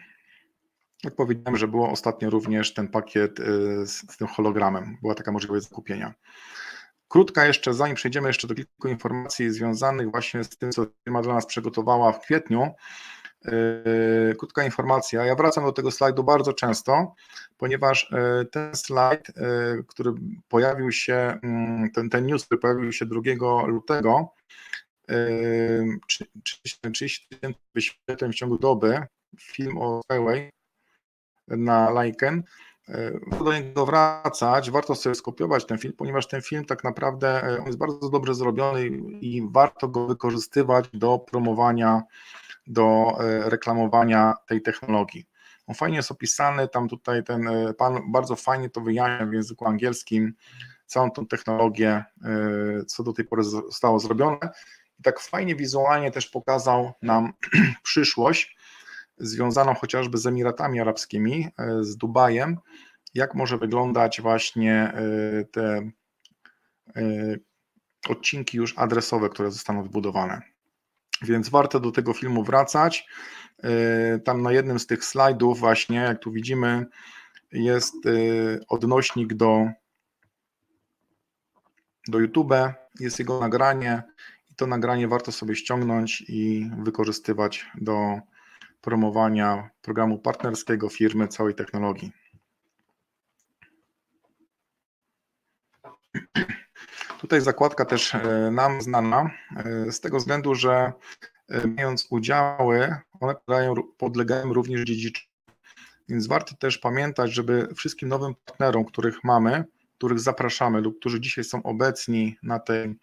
Jak powiedziałem, że było ostatnio również ten pakiet z, z tym hologramem, była taka możliwość zakupienia. Krótka jeszcze, zanim przejdziemy jeszcze do kilku informacji związanych właśnie z tym, co firma dla nas przygotowała w kwietniu, krótka informacja. Ja wracam do tego slajdu bardzo często, ponieważ yy, ten slajd, yy, który pojawił się, mm, ten, ten news, który pojawił się 2 lutego, 30 tysięcy wyświetleń w ciągu doby, film o Skyway na Lyken, warto do niego wracać, warto sobie skopiować ten film, ponieważ ten film tak naprawdę on jest bardzo dobrze zrobiony i warto go wykorzystywać do promowania do e, reklamowania tej technologii. On fajnie jest opisany, tam tutaj ten e, pan bardzo fajnie to wyjaśnia w języku angielskim, całą tą technologię, e, co do tej pory zostało zrobione. I tak fajnie wizualnie też pokazał nam <clears throat> przyszłość związaną chociażby z Emiratami Arabskimi, z Dubajem, jak może wyglądać właśnie te odcinki już adresowe, które zostaną wybudowane. Więc warto do tego filmu wracać. E, tam na jednym z tych slajdów, właśnie, jak tu widzimy, jest e, odnośnik do, do YouTube, jest jego nagranie i to nagranie warto sobie ściągnąć i wykorzystywać do promowania programu partnerskiego firmy całej technologii. Tutaj zakładka też e, nam znana, e, z tego względu, że e, mając udziały, one podlegają również dziedziczeniu. Więc warto też pamiętać, żeby wszystkim nowym partnerom, których mamy, których zapraszamy lub którzy dzisiaj są obecni na tej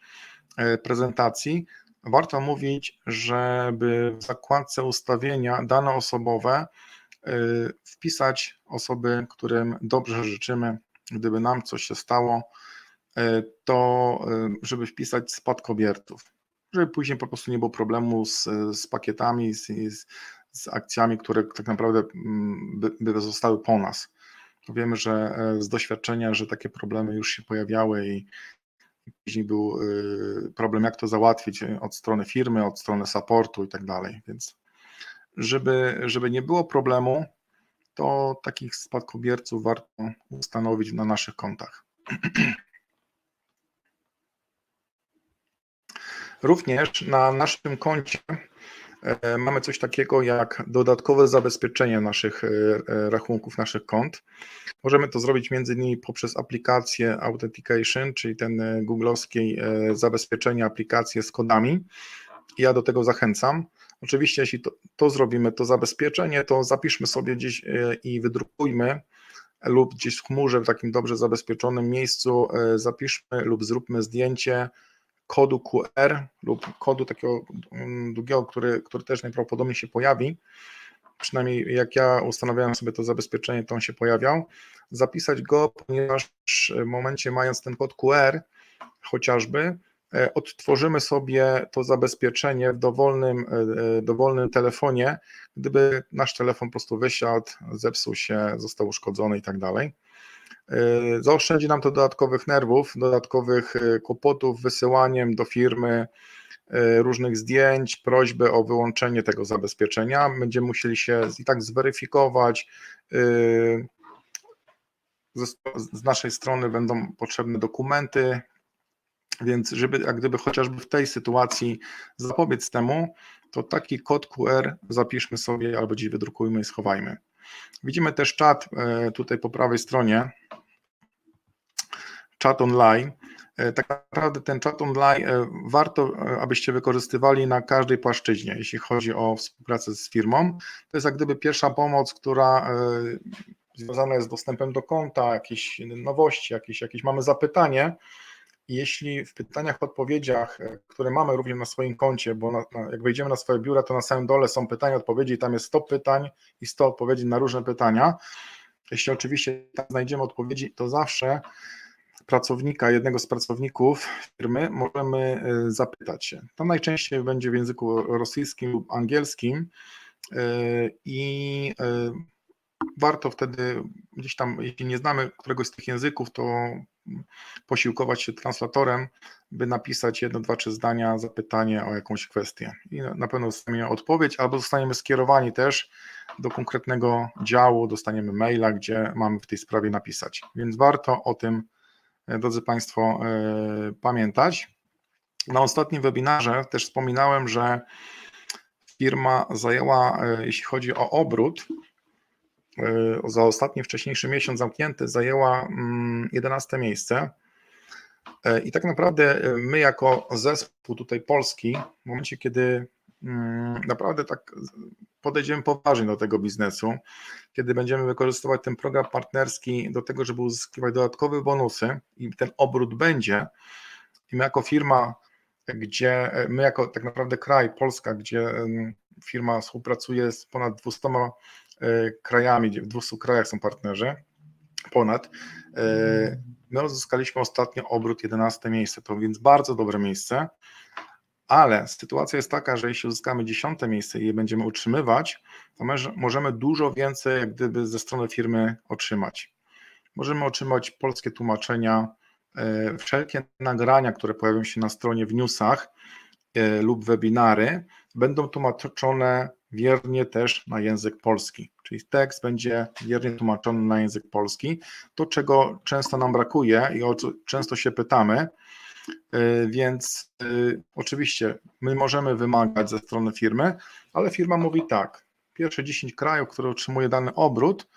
prezentacji, warto mówić, żeby w zakładce ustawienia dane osobowe wpisać osoby, którym dobrze życzymy, gdyby nam coś się stało, to e, żeby wpisać spadkobierców, żeby później po prostu nie było problemu z, z pakietami, z, z akcjami, które tak naprawdę mm, by, by zostały po nas. Wiemy, że e, z doświadczenia, że takie problemy już się pojawiały i później był problem, jak to załatwić od strony firmy, od strony supportu i tak dalej. Więc żeby, żeby nie było problemu, to takich spadkobierców warto ustanowić na naszych kontach. <clears throat> Również na naszym koncie e, mamy coś takiego jak dodatkowe zabezpieczenie naszych e, e, rachunków, naszych kont. Możemy to zrobić między innymi poprzez aplikację Authentication, czyli ten googlowskiej zabezpieczenie aplikację z kodami. Ja do tego zachęcam. Oczywiście, jeśli to, to zrobimy, to zabezpieczenie, to zapiszmy sobie gdzieś i wydrukujmy lub gdzieś w chmurze, w takim dobrze zabezpieczonym miejscu zapiszmy lub zróbmy zdjęcie kodu QR lub kodu takiego mm, długiego, który, który też najprawdopodobniej się pojawi, przynajmniej jak ja ustanawiałem sobie to zabezpieczenie, to on się pojawiał, zapisać go, ponieważ w momencie mając ten kod QR chociażby, e, odtworzymy sobie to zabezpieczenie w dowolnym, e, dowolnym telefonie, gdyby nasz telefon po prostu wysiadł, zepsuł się, został uszkodzony i tak dalej. Y, zaoszczędzi nam to dodatkowych nerwów, dodatkowych y, kłopotów wysyłaniem do firmy y, różnych zdjęć, prośby o wyłączenie tego zabezpieczenia. Będziemy musieli się i tak zweryfikować. Z naszej strony będą potrzebne dokumenty, więc żeby jak gdyby chociażby w tej sytuacji zapobiec temu, to taki kod QR zapiszmy sobie albo gdzieś wydrukujmy i schowajmy. Widzimy też czat e, tutaj po prawej stronie, czat online. E, tak naprawdę ten czat online e, warto, abyście wykorzystywali na każdej płaszczyźnie, jeśli chodzi o współpracę z firmą. To jest jak gdyby pierwsza pomoc, która związana jest z dostępem do konta, jakieś nowości, jakieś, jakieś mamy zapytanie, jeśli w pytaniach, odpowiedziach, e, które mamy również na swoim koncie, bo na, jak wejdziemy na swoje biura, to na samym dole są pytania, odpowiedzi, tam jest 100 pytań i 100 odpowiedzi na różne pytania. Jeśli oczywiście tam znajdziemy odpowiedzi, to zawsze pracownika, jednego z pracowników firmy możemy e, zapytać się. To najczęściej będzie w języku rosyjskim lub angielskim e, i warto wtedy gdzieś tam, jeśli nie znamy któregoś z tych języków, to posiłkować się translatorem, by napisać jedno, dwa, trzy zdania, zapytanie o jakąś kwestię. I na pewno dostaniemy odpowiedź, albo zostaniemy skierowani też do konkretnego działu, dostaniemy maila, gdzie mamy w tej sprawie napisać. Więc warto o tym, e, drodzy Państwo, pamiętać. Na ostatnim webinarze też wspominałem, że firma zajęła, e, jeśli chodzi o obrót, e, za ostatni wcześniejszy miesiąc zamknięty, zajęła 11 mm, miejsce. E, I tak naprawdę my, jako zespół tutaj polski, w momencie, kiedy mm, naprawdę tak podejdziemy poważnie do tego biznesu, kiedy będziemy wykorzystywać ten program partnerski do tego, żeby uzyskiwać dodatkowe bonusy i ten obrót będzie, i my jako firma gdzie e, my jako tak naprawdę kraj, Polska, gdzie firma współpracuje z ponad 200 e, krajami, gdzie w 200 krajach są partnerzy, ponad, e, my uzyskaliśmy ostatnio obrót 11 miejsce, to więc bardzo dobre miejsce, ale sytuacja jest taka, że jeśli uzyskamy 10 miejsce i je będziemy utrzymywać, to możemy dużo więcej jak gdyby ze strony firmy otrzymać. Możemy otrzymać polskie tłumaczenia, E, wszelkie nagrania, które pojawią się na stronie w newsach e, lub webinary, będą tłumaczone wiernie też na język polski. Czyli tekst będzie wiernie tłumaczony na język polski. To, czego często nam brakuje i o co często się pytamy, e, więc oczywiście my możemy wymagać ze strony firmy, ale firma mówi tak, pierwsze 10 krajów, które otrzymuje dany obrót,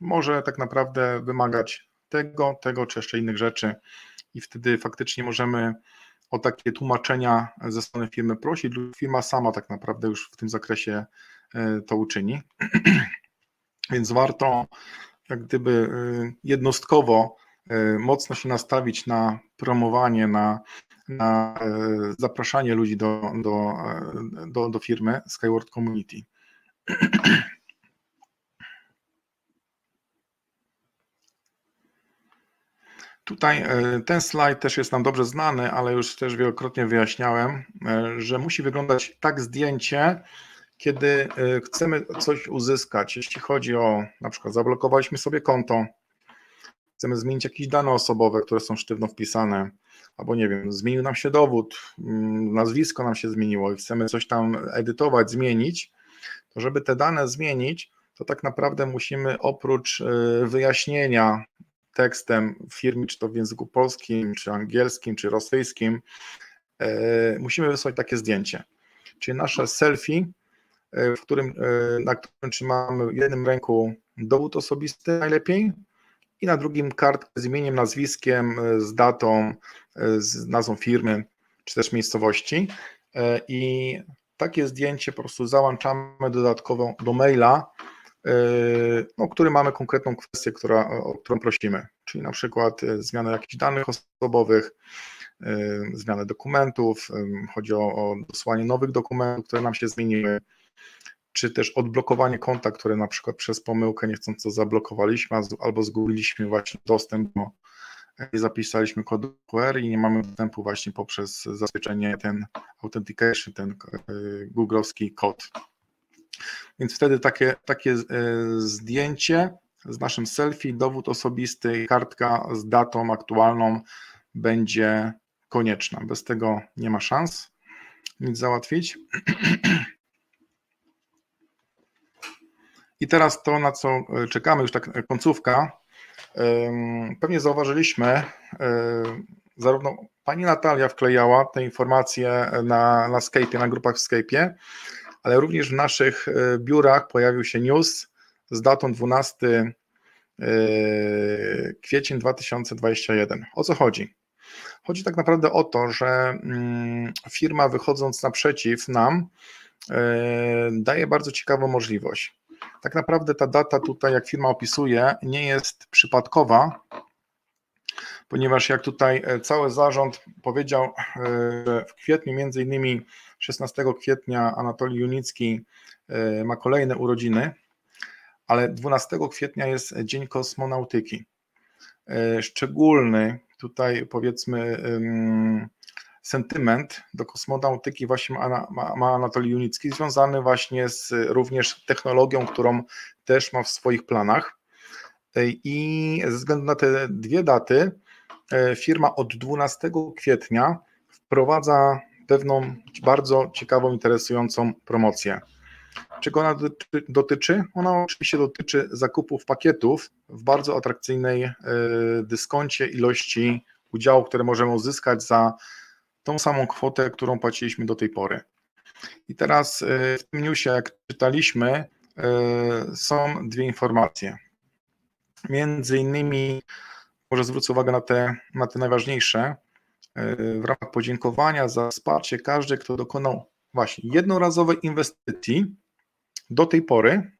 może tak naprawdę wymagać tego, tego czy jeszcze innych rzeczy i wtedy faktycznie możemy o takie tłumaczenia ze strony firmy prosić lub firma sama tak naprawdę już w tym zakresie e, to uczyni. <clears throat> Więc warto jak gdyby e, jednostkowo e, mocno się nastawić na promowanie, na, na zapraszanie ludzi do, do, do, do firmy Skyward Community. <clears throat> Tutaj e, ten slajd też jest nam dobrze znany, ale już też wielokrotnie wyjaśniałem, e, że musi wyglądać tak zdjęcie, kiedy e, chcemy coś uzyskać. Jeśli chodzi o na przykład zablokowaliśmy sobie konto, chcemy zmienić jakieś dane osobowe, które są sztywno wpisane, albo nie wiem, zmienił nam się dowód, mm, nazwisko nam się zmieniło i chcemy coś tam edytować, zmienić, to żeby te dane zmienić, to tak naprawdę musimy oprócz wyjaśnienia tekstem w firmie, czy to w języku polskim, czy angielskim, czy rosyjskim, e, musimy wysłać takie zdjęcie. Czyli nasze selfie, e, w którym, e, na którym trzymamy w jednym ręku dowód osobisty najlepiej i na drugim kartkę z imieniem, nazwiskiem, z datą, z nazwą firmy, czy też miejscowości. I takie zdjęcie po prostu załączamy dodatkowo do maila, no, który mamy konkretną kwestię, która, o którą prosimy, czyli na przykład yy, zmianę jakichś danych osobowych, yy, zmianę dokumentów, chodzi o, o dosłanie nowych dokumentów, które nam się zmieniły, czy też odblokowanie konta, które na przykład przez pomyłkę niechcąco zablokowaliśmy albo zgubiliśmy właśnie dostęp, bo nie zapisaliśmy kodu QR i nie mamy dostępu właśnie poprzez zabezpieczenie ten authentication, ten googlowski kod. Więc wtedy takie, takie e, zdjęcie z naszym selfie, dowód osobisty, kartka z datą aktualną będzie konieczna. Bez tego nie ma szans nic załatwić. <clears throat> I teraz to, na co e, czekamy, już tak końcówka. Pewnie zauważyliśmy, e, zarówno pani Natalia wklejała te informacje na, na na grupach w Skype'ie, ale również w naszych e, biurach pojawił się news z datą 12 e, kwiecień 2021. O co chodzi? Chodzi tak naprawdę o to, że mm, firma wychodząc naprzeciw nam e, daje bardzo ciekawą możliwość. Tak naprawdę ta data tutaj, jak firma opisuje, nie jest przypadkowa, ponieważ jak tutaj cały zarząd powiedział, że w kwietniu między innymi 16 kwietnia Anatolii Junicki e, ma kolejne urodziny, ale 12 kwietnia jest Dzień Kosmonautyki. E, szczególny tutaj powiedzmy sentyment do kosmonautyki właśnie ma, Anatolii Junicki, związany właśnie z również technologią, którą też ma w swoich planach. i ze względu na te dwie daty firma od 12 kwietnia wprowadza pewną bardzo ciekawą, interesującą promocję. Czego ona dotyczy? Ona oczywiście dotyczy zakupów pakietów w bardzo atrakcyjnej dyskoncie ilości udziałów, które możemy uzyskać za tą samą kwotę, którą płaciliśmy do tej pory. I teraz w tym newsie, jak czytaliśmy, są dwie informacje. Między innymi, może zwrócę uwagę na te, na te najważniejsze, w ramach podziękowania za wsparcie każdy, kto dokonał właśnie jednorazowej inwestycji do tej pory.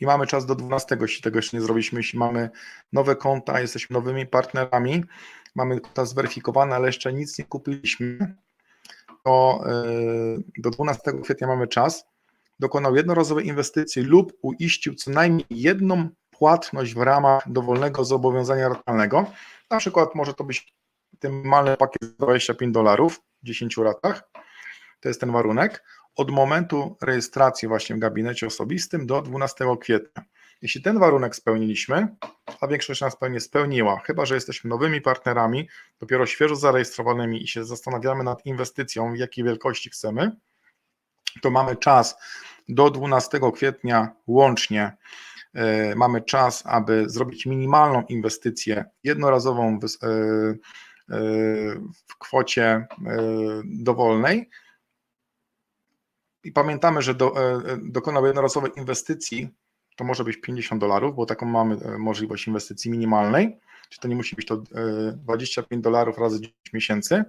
I mamy czas do 12, jeśli tego jeszcze nie zrobiliśmy, jeśli mamy nowe konta, jesteśmy nowymi partnerami, mamy konta zweryfikowane, ale jeszcze nic nie kupiliśmy, to do 12 kwietnia mamy czas, dokonał jednorazowej inwestycji lub uiścił co najmniej jedną płatność w ramach dowolnego zobowiązania ratalnego, na przykład może to być mały pakiet 25 dolarów w 10 ratach, to jest ten warunek, od momentu rejestracji właśnie w gabinecie osobistym do 12 kwietnia. Jeśli ten warunek spełniliśmy, a większość nas pewnie spełniła, chyba że jesteśmy nowymi partnerami, dopiero świeżo zarejestrowanymi i się zastanawiamy nad inwestycją, w jakiej wielkości chcemy, to mamy czas do 12 kwietnia łącznie. Mamy czas, aby zrobić minimalną inwestycję jednorazową w kwocie dowolnej. I pamiętamy, że do, dokonał jednorazowej inwestycji, to może być 50 dolarów, bo taką mamy możliwość inwestycji minimalnej, czy to nie musi być to 25 dolarów razy 10 miesięcy,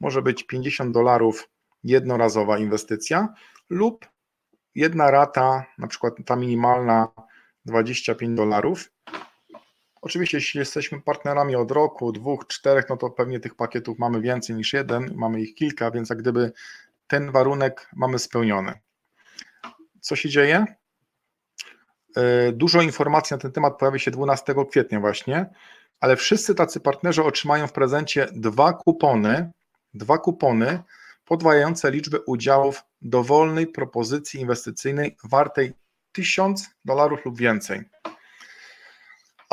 może być 50 dolarów jednorazowa inwestycja lub jedna rata, na przykład ta minimalna 25 dolarów. Oczywiście, jeśli jesteśmy partnerami od roku, dwóch, czterech, no to pewnie tych pakietów mamy więcej niż jeden, mamy ich kilka, więc jak gdyby ten warunek mamy spełniony. Co się dzieje? Dużo informacji na ten temat pojawi się 12 kwietnia właśnie, ale wszyscy tacy partnerzy otrzymają w prezencie dwa kupony, dwa kupony podwajające liczbę udziałów dowolnej propozycji inwestycyjnej wartej 1000 dolarów lub więcej.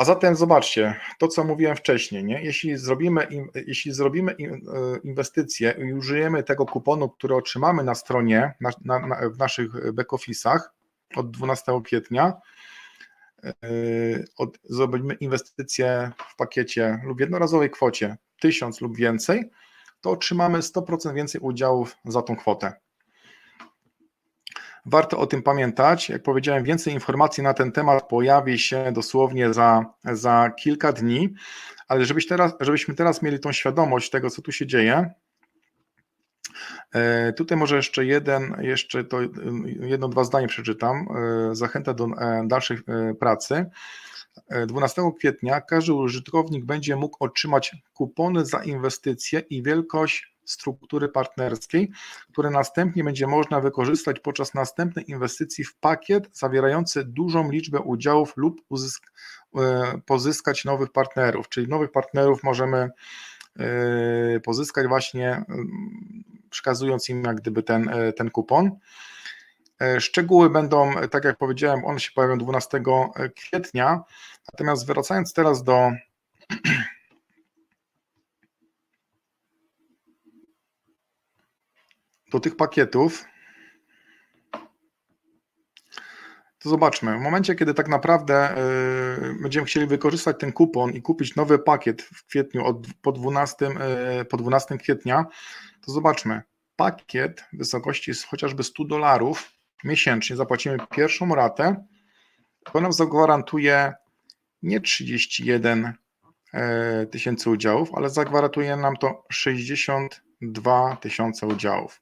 A zatem zobaczcie, to co mówiłem wcześniej, nie? Jeśli, zrobimy, jeśli zrobimy inwestycję i użyjemy tego kuponu, który otrzymamy na stronie, na, na, w naszych back-office'ach od 12 kwietnia, od, zrobimy inwestycję w pakiecie lub jednorazowej kwocie 1000 lub więcej, to otrzymamy 100% więcej udziałów za tą kwotę. Warto o tym pamiętać. Jak powiedziałem, więcej informacji na ten temat pojawi się dosłownie za, za kilka dni, ale żebyś teraz, żebyśmy teraz mieli tą świadomość tego, co tu się dzieje. E, tutaj może jeszcze jeden, jeszcze to jedno, dwa zdania przeczytam. E, zachęta do e, dalszej pracy. 12 kwietnia każdy użytkownik będzie mógł otrzymać kupony za inwestycje i wielkość struktury partnerskiej, które następnie będzie można wykorzystać podczas następnej inwestycji w pakiet zawierający dużą liczbę udziałów lub uzysk e, pozyskać nowych partnerów. Czyli nowych partnerów możemy e, pozyskać właśnie przekazując im jak gdyby ten, e, ten kupon. Szczegóły będą, tak jak powiedziałem, one się pojawią 12 kwietnia. Natomiast wracając teraz do do tych pakietów, to zobaczmy. W momencie, kiedy tak naprawdę y, będziemy chcieli wykorzystać ten kupon i kupić nowy pakiet w kwietniu od, po, 12, y, po 12 kwietnia, to zobaczmy. Pakiet w wysokości chociażby 100 dolarów miesięcznie zapłacimy pierwszą ratę, to nam zagwarantuje nie 31 e, tysięcy udziałów, ale zagwarantuje nam to 62 tysiące udziałów.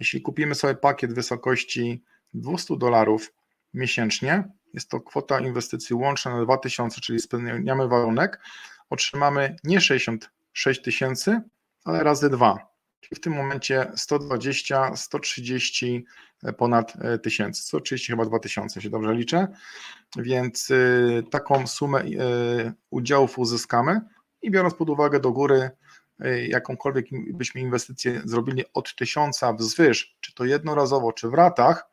Jeśli kupimy sobie pakiet w wysokości 200 dolarów miesięcznie, jest to kwota inwestycji łączna na 2000, czyli spełniamy warunek, otrzymamy nie 66 tysięcy, ale razy dwa. Czyli w tym momencie 120, 130 ponad tysięcy, 130 chyba 2000, się dobrze liczę, więc y, taką sumę y, udziałów uzyskamy i biorąc pod uwagę do góry jakąkolwiek byśmy inwestycję zrobili od tysiąca wzwyż, czy to jednorazowo, czy w ratach,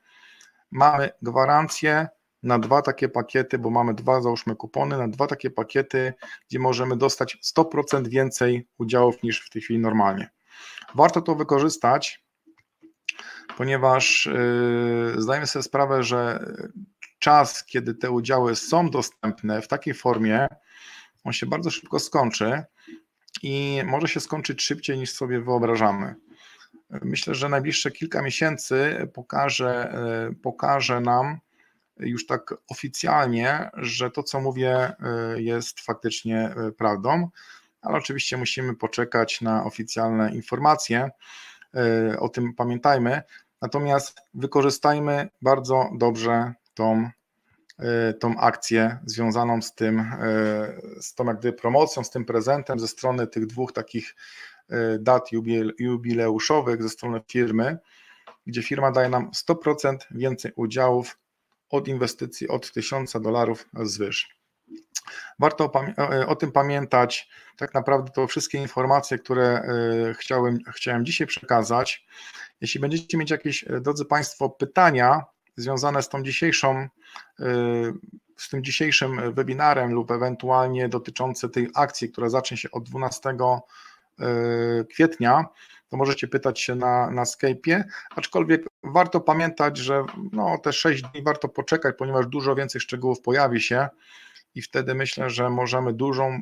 mamy gwarancję na dwa takie pakiety, bo mamy dwa, załóżmy, kupony, na dwa takie pakiety, gdzie możemy dostać 100% więcej udziałów niż w tej chwili normalnie. Warto to wykorzystać, ponieważ yy, zdajemy sobie sprawę, że czas, kiedy te udziały są dostępne w takiej formie, on się bardzo szybko skończy i może się skończyć szybciej niż sobie wyobrażamy. Myślę, że najbliższe kilka miesięcy pokaże, yy, pokaże nam, już tak oficjalnie, że to, co mówię, y, jest faktycznie y, prawdą, ale oczywiście musimy poczekać na oficjalne informacje. O tym pamiętajmy. Natomiast wykorzystajmy bardzo dobrze tą, tą akcję związaną z tym, z tą jakby promocją, z tym prezentem ze strony tych dwóch takich dat jubileuszowych ze strony firmy, gdzie firma daje nam 100% więcej udziałów od inwestycji od 1000 dolarów zwyż. Warto o tym pamiętać. Tak naprawdę to wszystkie informacje, które e, chciałem, chciałem dzisiaj przekazać. Jeśli będziecie mieć jakieś, e, drodzy Państwo, pytania związane z tą dzisiejszą, e, z tym dzisiejszym webinarem lub ewentualnie dotyczące tej akcji, która zacznie się od 12 kwietnia, to możecie pytać się na, na Skype'ie, aczkolwiek warto pamiętać, że no, te 6 dni warto poczekać, ponieważ dużo więcej szczegółów pojawi się i wtedy myślę, że możemy dużą e,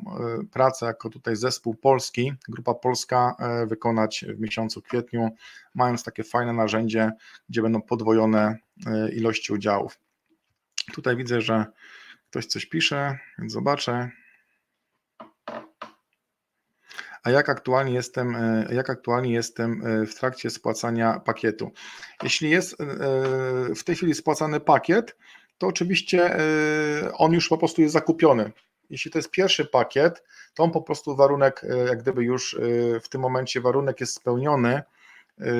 pracę jako tutaj zespół polski, grupa polska wykonać w miesiącu kwietniu, mając takie fajne narzędzie, gdzie będą podwojone ilości udziałów. Tutaj widzę, że ktoś coś pisze, więc zobaczę a jak aktualnie jestem, e, jak aktualnie jestem e, w trakcie spłacania pakietu. Jeśli jest e, w tej chwili spłacany pakiet, to oczywiście on już po prostu jest zakupiony. Jeśli to jest pierwszy pakiet, to on po prostu warunek, jak gdyby już w tym momencie warunek jest spełniony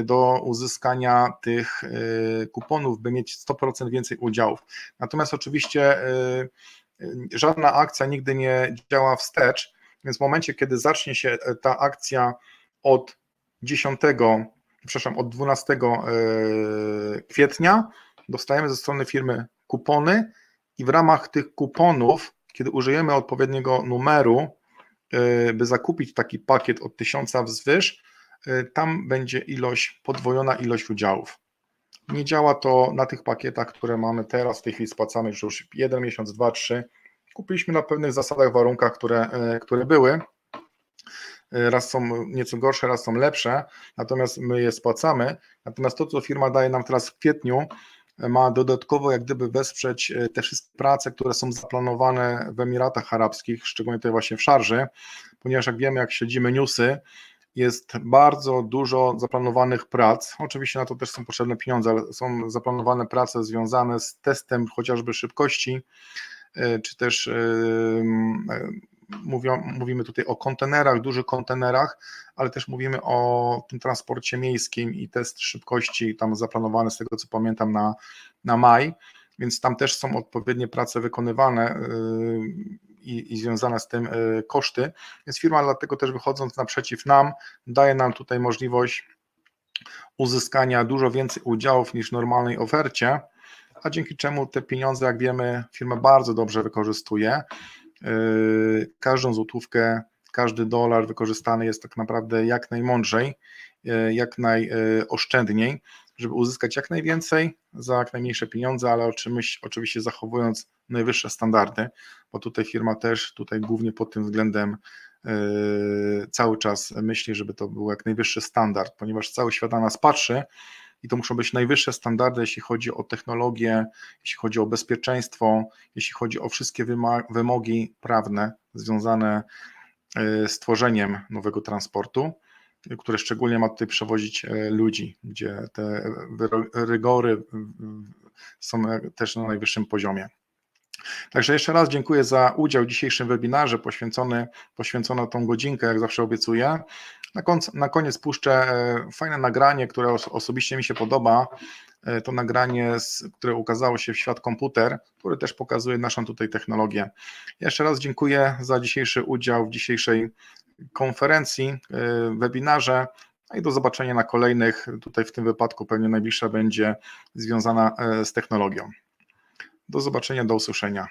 do uzyskania tych kuponów, by mieć 100% więcej udziałów. Natomiast oczywiście żadna akcja nigdy nie działa wstecz, więc w momencie, kiedy zacznie się ta akcja od 10, przepraszam, od 12 e, kwietnia, dostajemy ze strony firmy kupony i w ramach tych kuponów, kiedy użyjemy odpowiedniego numeru, by zakupić taki pakiet od 1000 wzwyż, tam będzie ilość, podwojona ilość udziałów. Nie działa to na tych pakietach, które mamy teraz, w tej chwili spłacamy już jeden miesiąc, dwa, trzy, kupiliśmy na pewnych zasadach, warunkach, które, e, które były. E, raz są nieco gorsze, raz są lepsze, natomiast my je spłacamy. Natomiast to, co firma daje nam teraz w kwietniu, ma dodatkowo jak gdyby wesprzeć te wszystkie prace, które są zaplanowane w Emiratach Arabskich, szczególnie tutaj właśnie w Szarży, ponieważ jak wiemy, jak śledzimy newsy, jest bardzo dużo zaplanowanych prac. Oczywiście na to też są potrzebne pieniądze, ale są zaplanowane prace związane z testem chociażby szybkości E, czy też e, e, mówimy tutaj o kontenerach, dużych kontenerach, ale też mówimy o tym transporcie miejskim i test szybkości tam zaplanowany z tego co pamiętam na, na maj, więc tam też są odpowiednie prace wykonywane i, i związane z tym koszty, więc firma dlatego też wychodząc naprzeciw nam daje nam tutaj możliwość uzyskania dużo więcej udziałów niż w normalnej ofercie, a dzięki czemu te pieniądze, jak wiemy, firma bardzo dobrze wykorzystuje. Yy, każdą złotówkę, każdy dolar wykorzystany jest tak naprawdę jak najmądrzej, yy, jak najoszczędniej, żeby uzyskać jak najwięcej za jak najmniejsze pieniądze, ale oczywiście zachowując najwyższe standardy, bo tutaj firma też tutaj głównie pod tym względem yy, cały czas myśli, żeby to był jak najwyższy standard, ponieważ cały świat na nas patrzy, i to muszą być najwyższe standardy, jeśli chodzi o technologię, jeśli chodzi o bezpieczeństwo, jeśli chodzi o wszystkie wymogi prawne związane e, z tworzeniem nowego transportu, które szczególnie ma tutaj przewozić e, ludzi, gdzie te rygory są też na najwyższym poziomie. Także jeszcze raz dziękuję za udział w dzisiejszym webinarze poświęcony, poświęcono tą godzinkę, jak zawsze obiecuję. Na, koniec, na koniec puszczę e, fajne nagranie, które osobiście mi się podoba. E, to nagranie, które ukazało się w Świat Komputer, które też pokazuje naszą tutaj technologię. Jeszcze raz dziękuję za dzisiejszy udział w dzisiejszej konferencji, e, webinarze. No i do zobaczenia na kolejnych. Tutaj w tym wypadku pewnie najbliższa będzie związana z technologią. Do zobaczenia, do usłyszenia.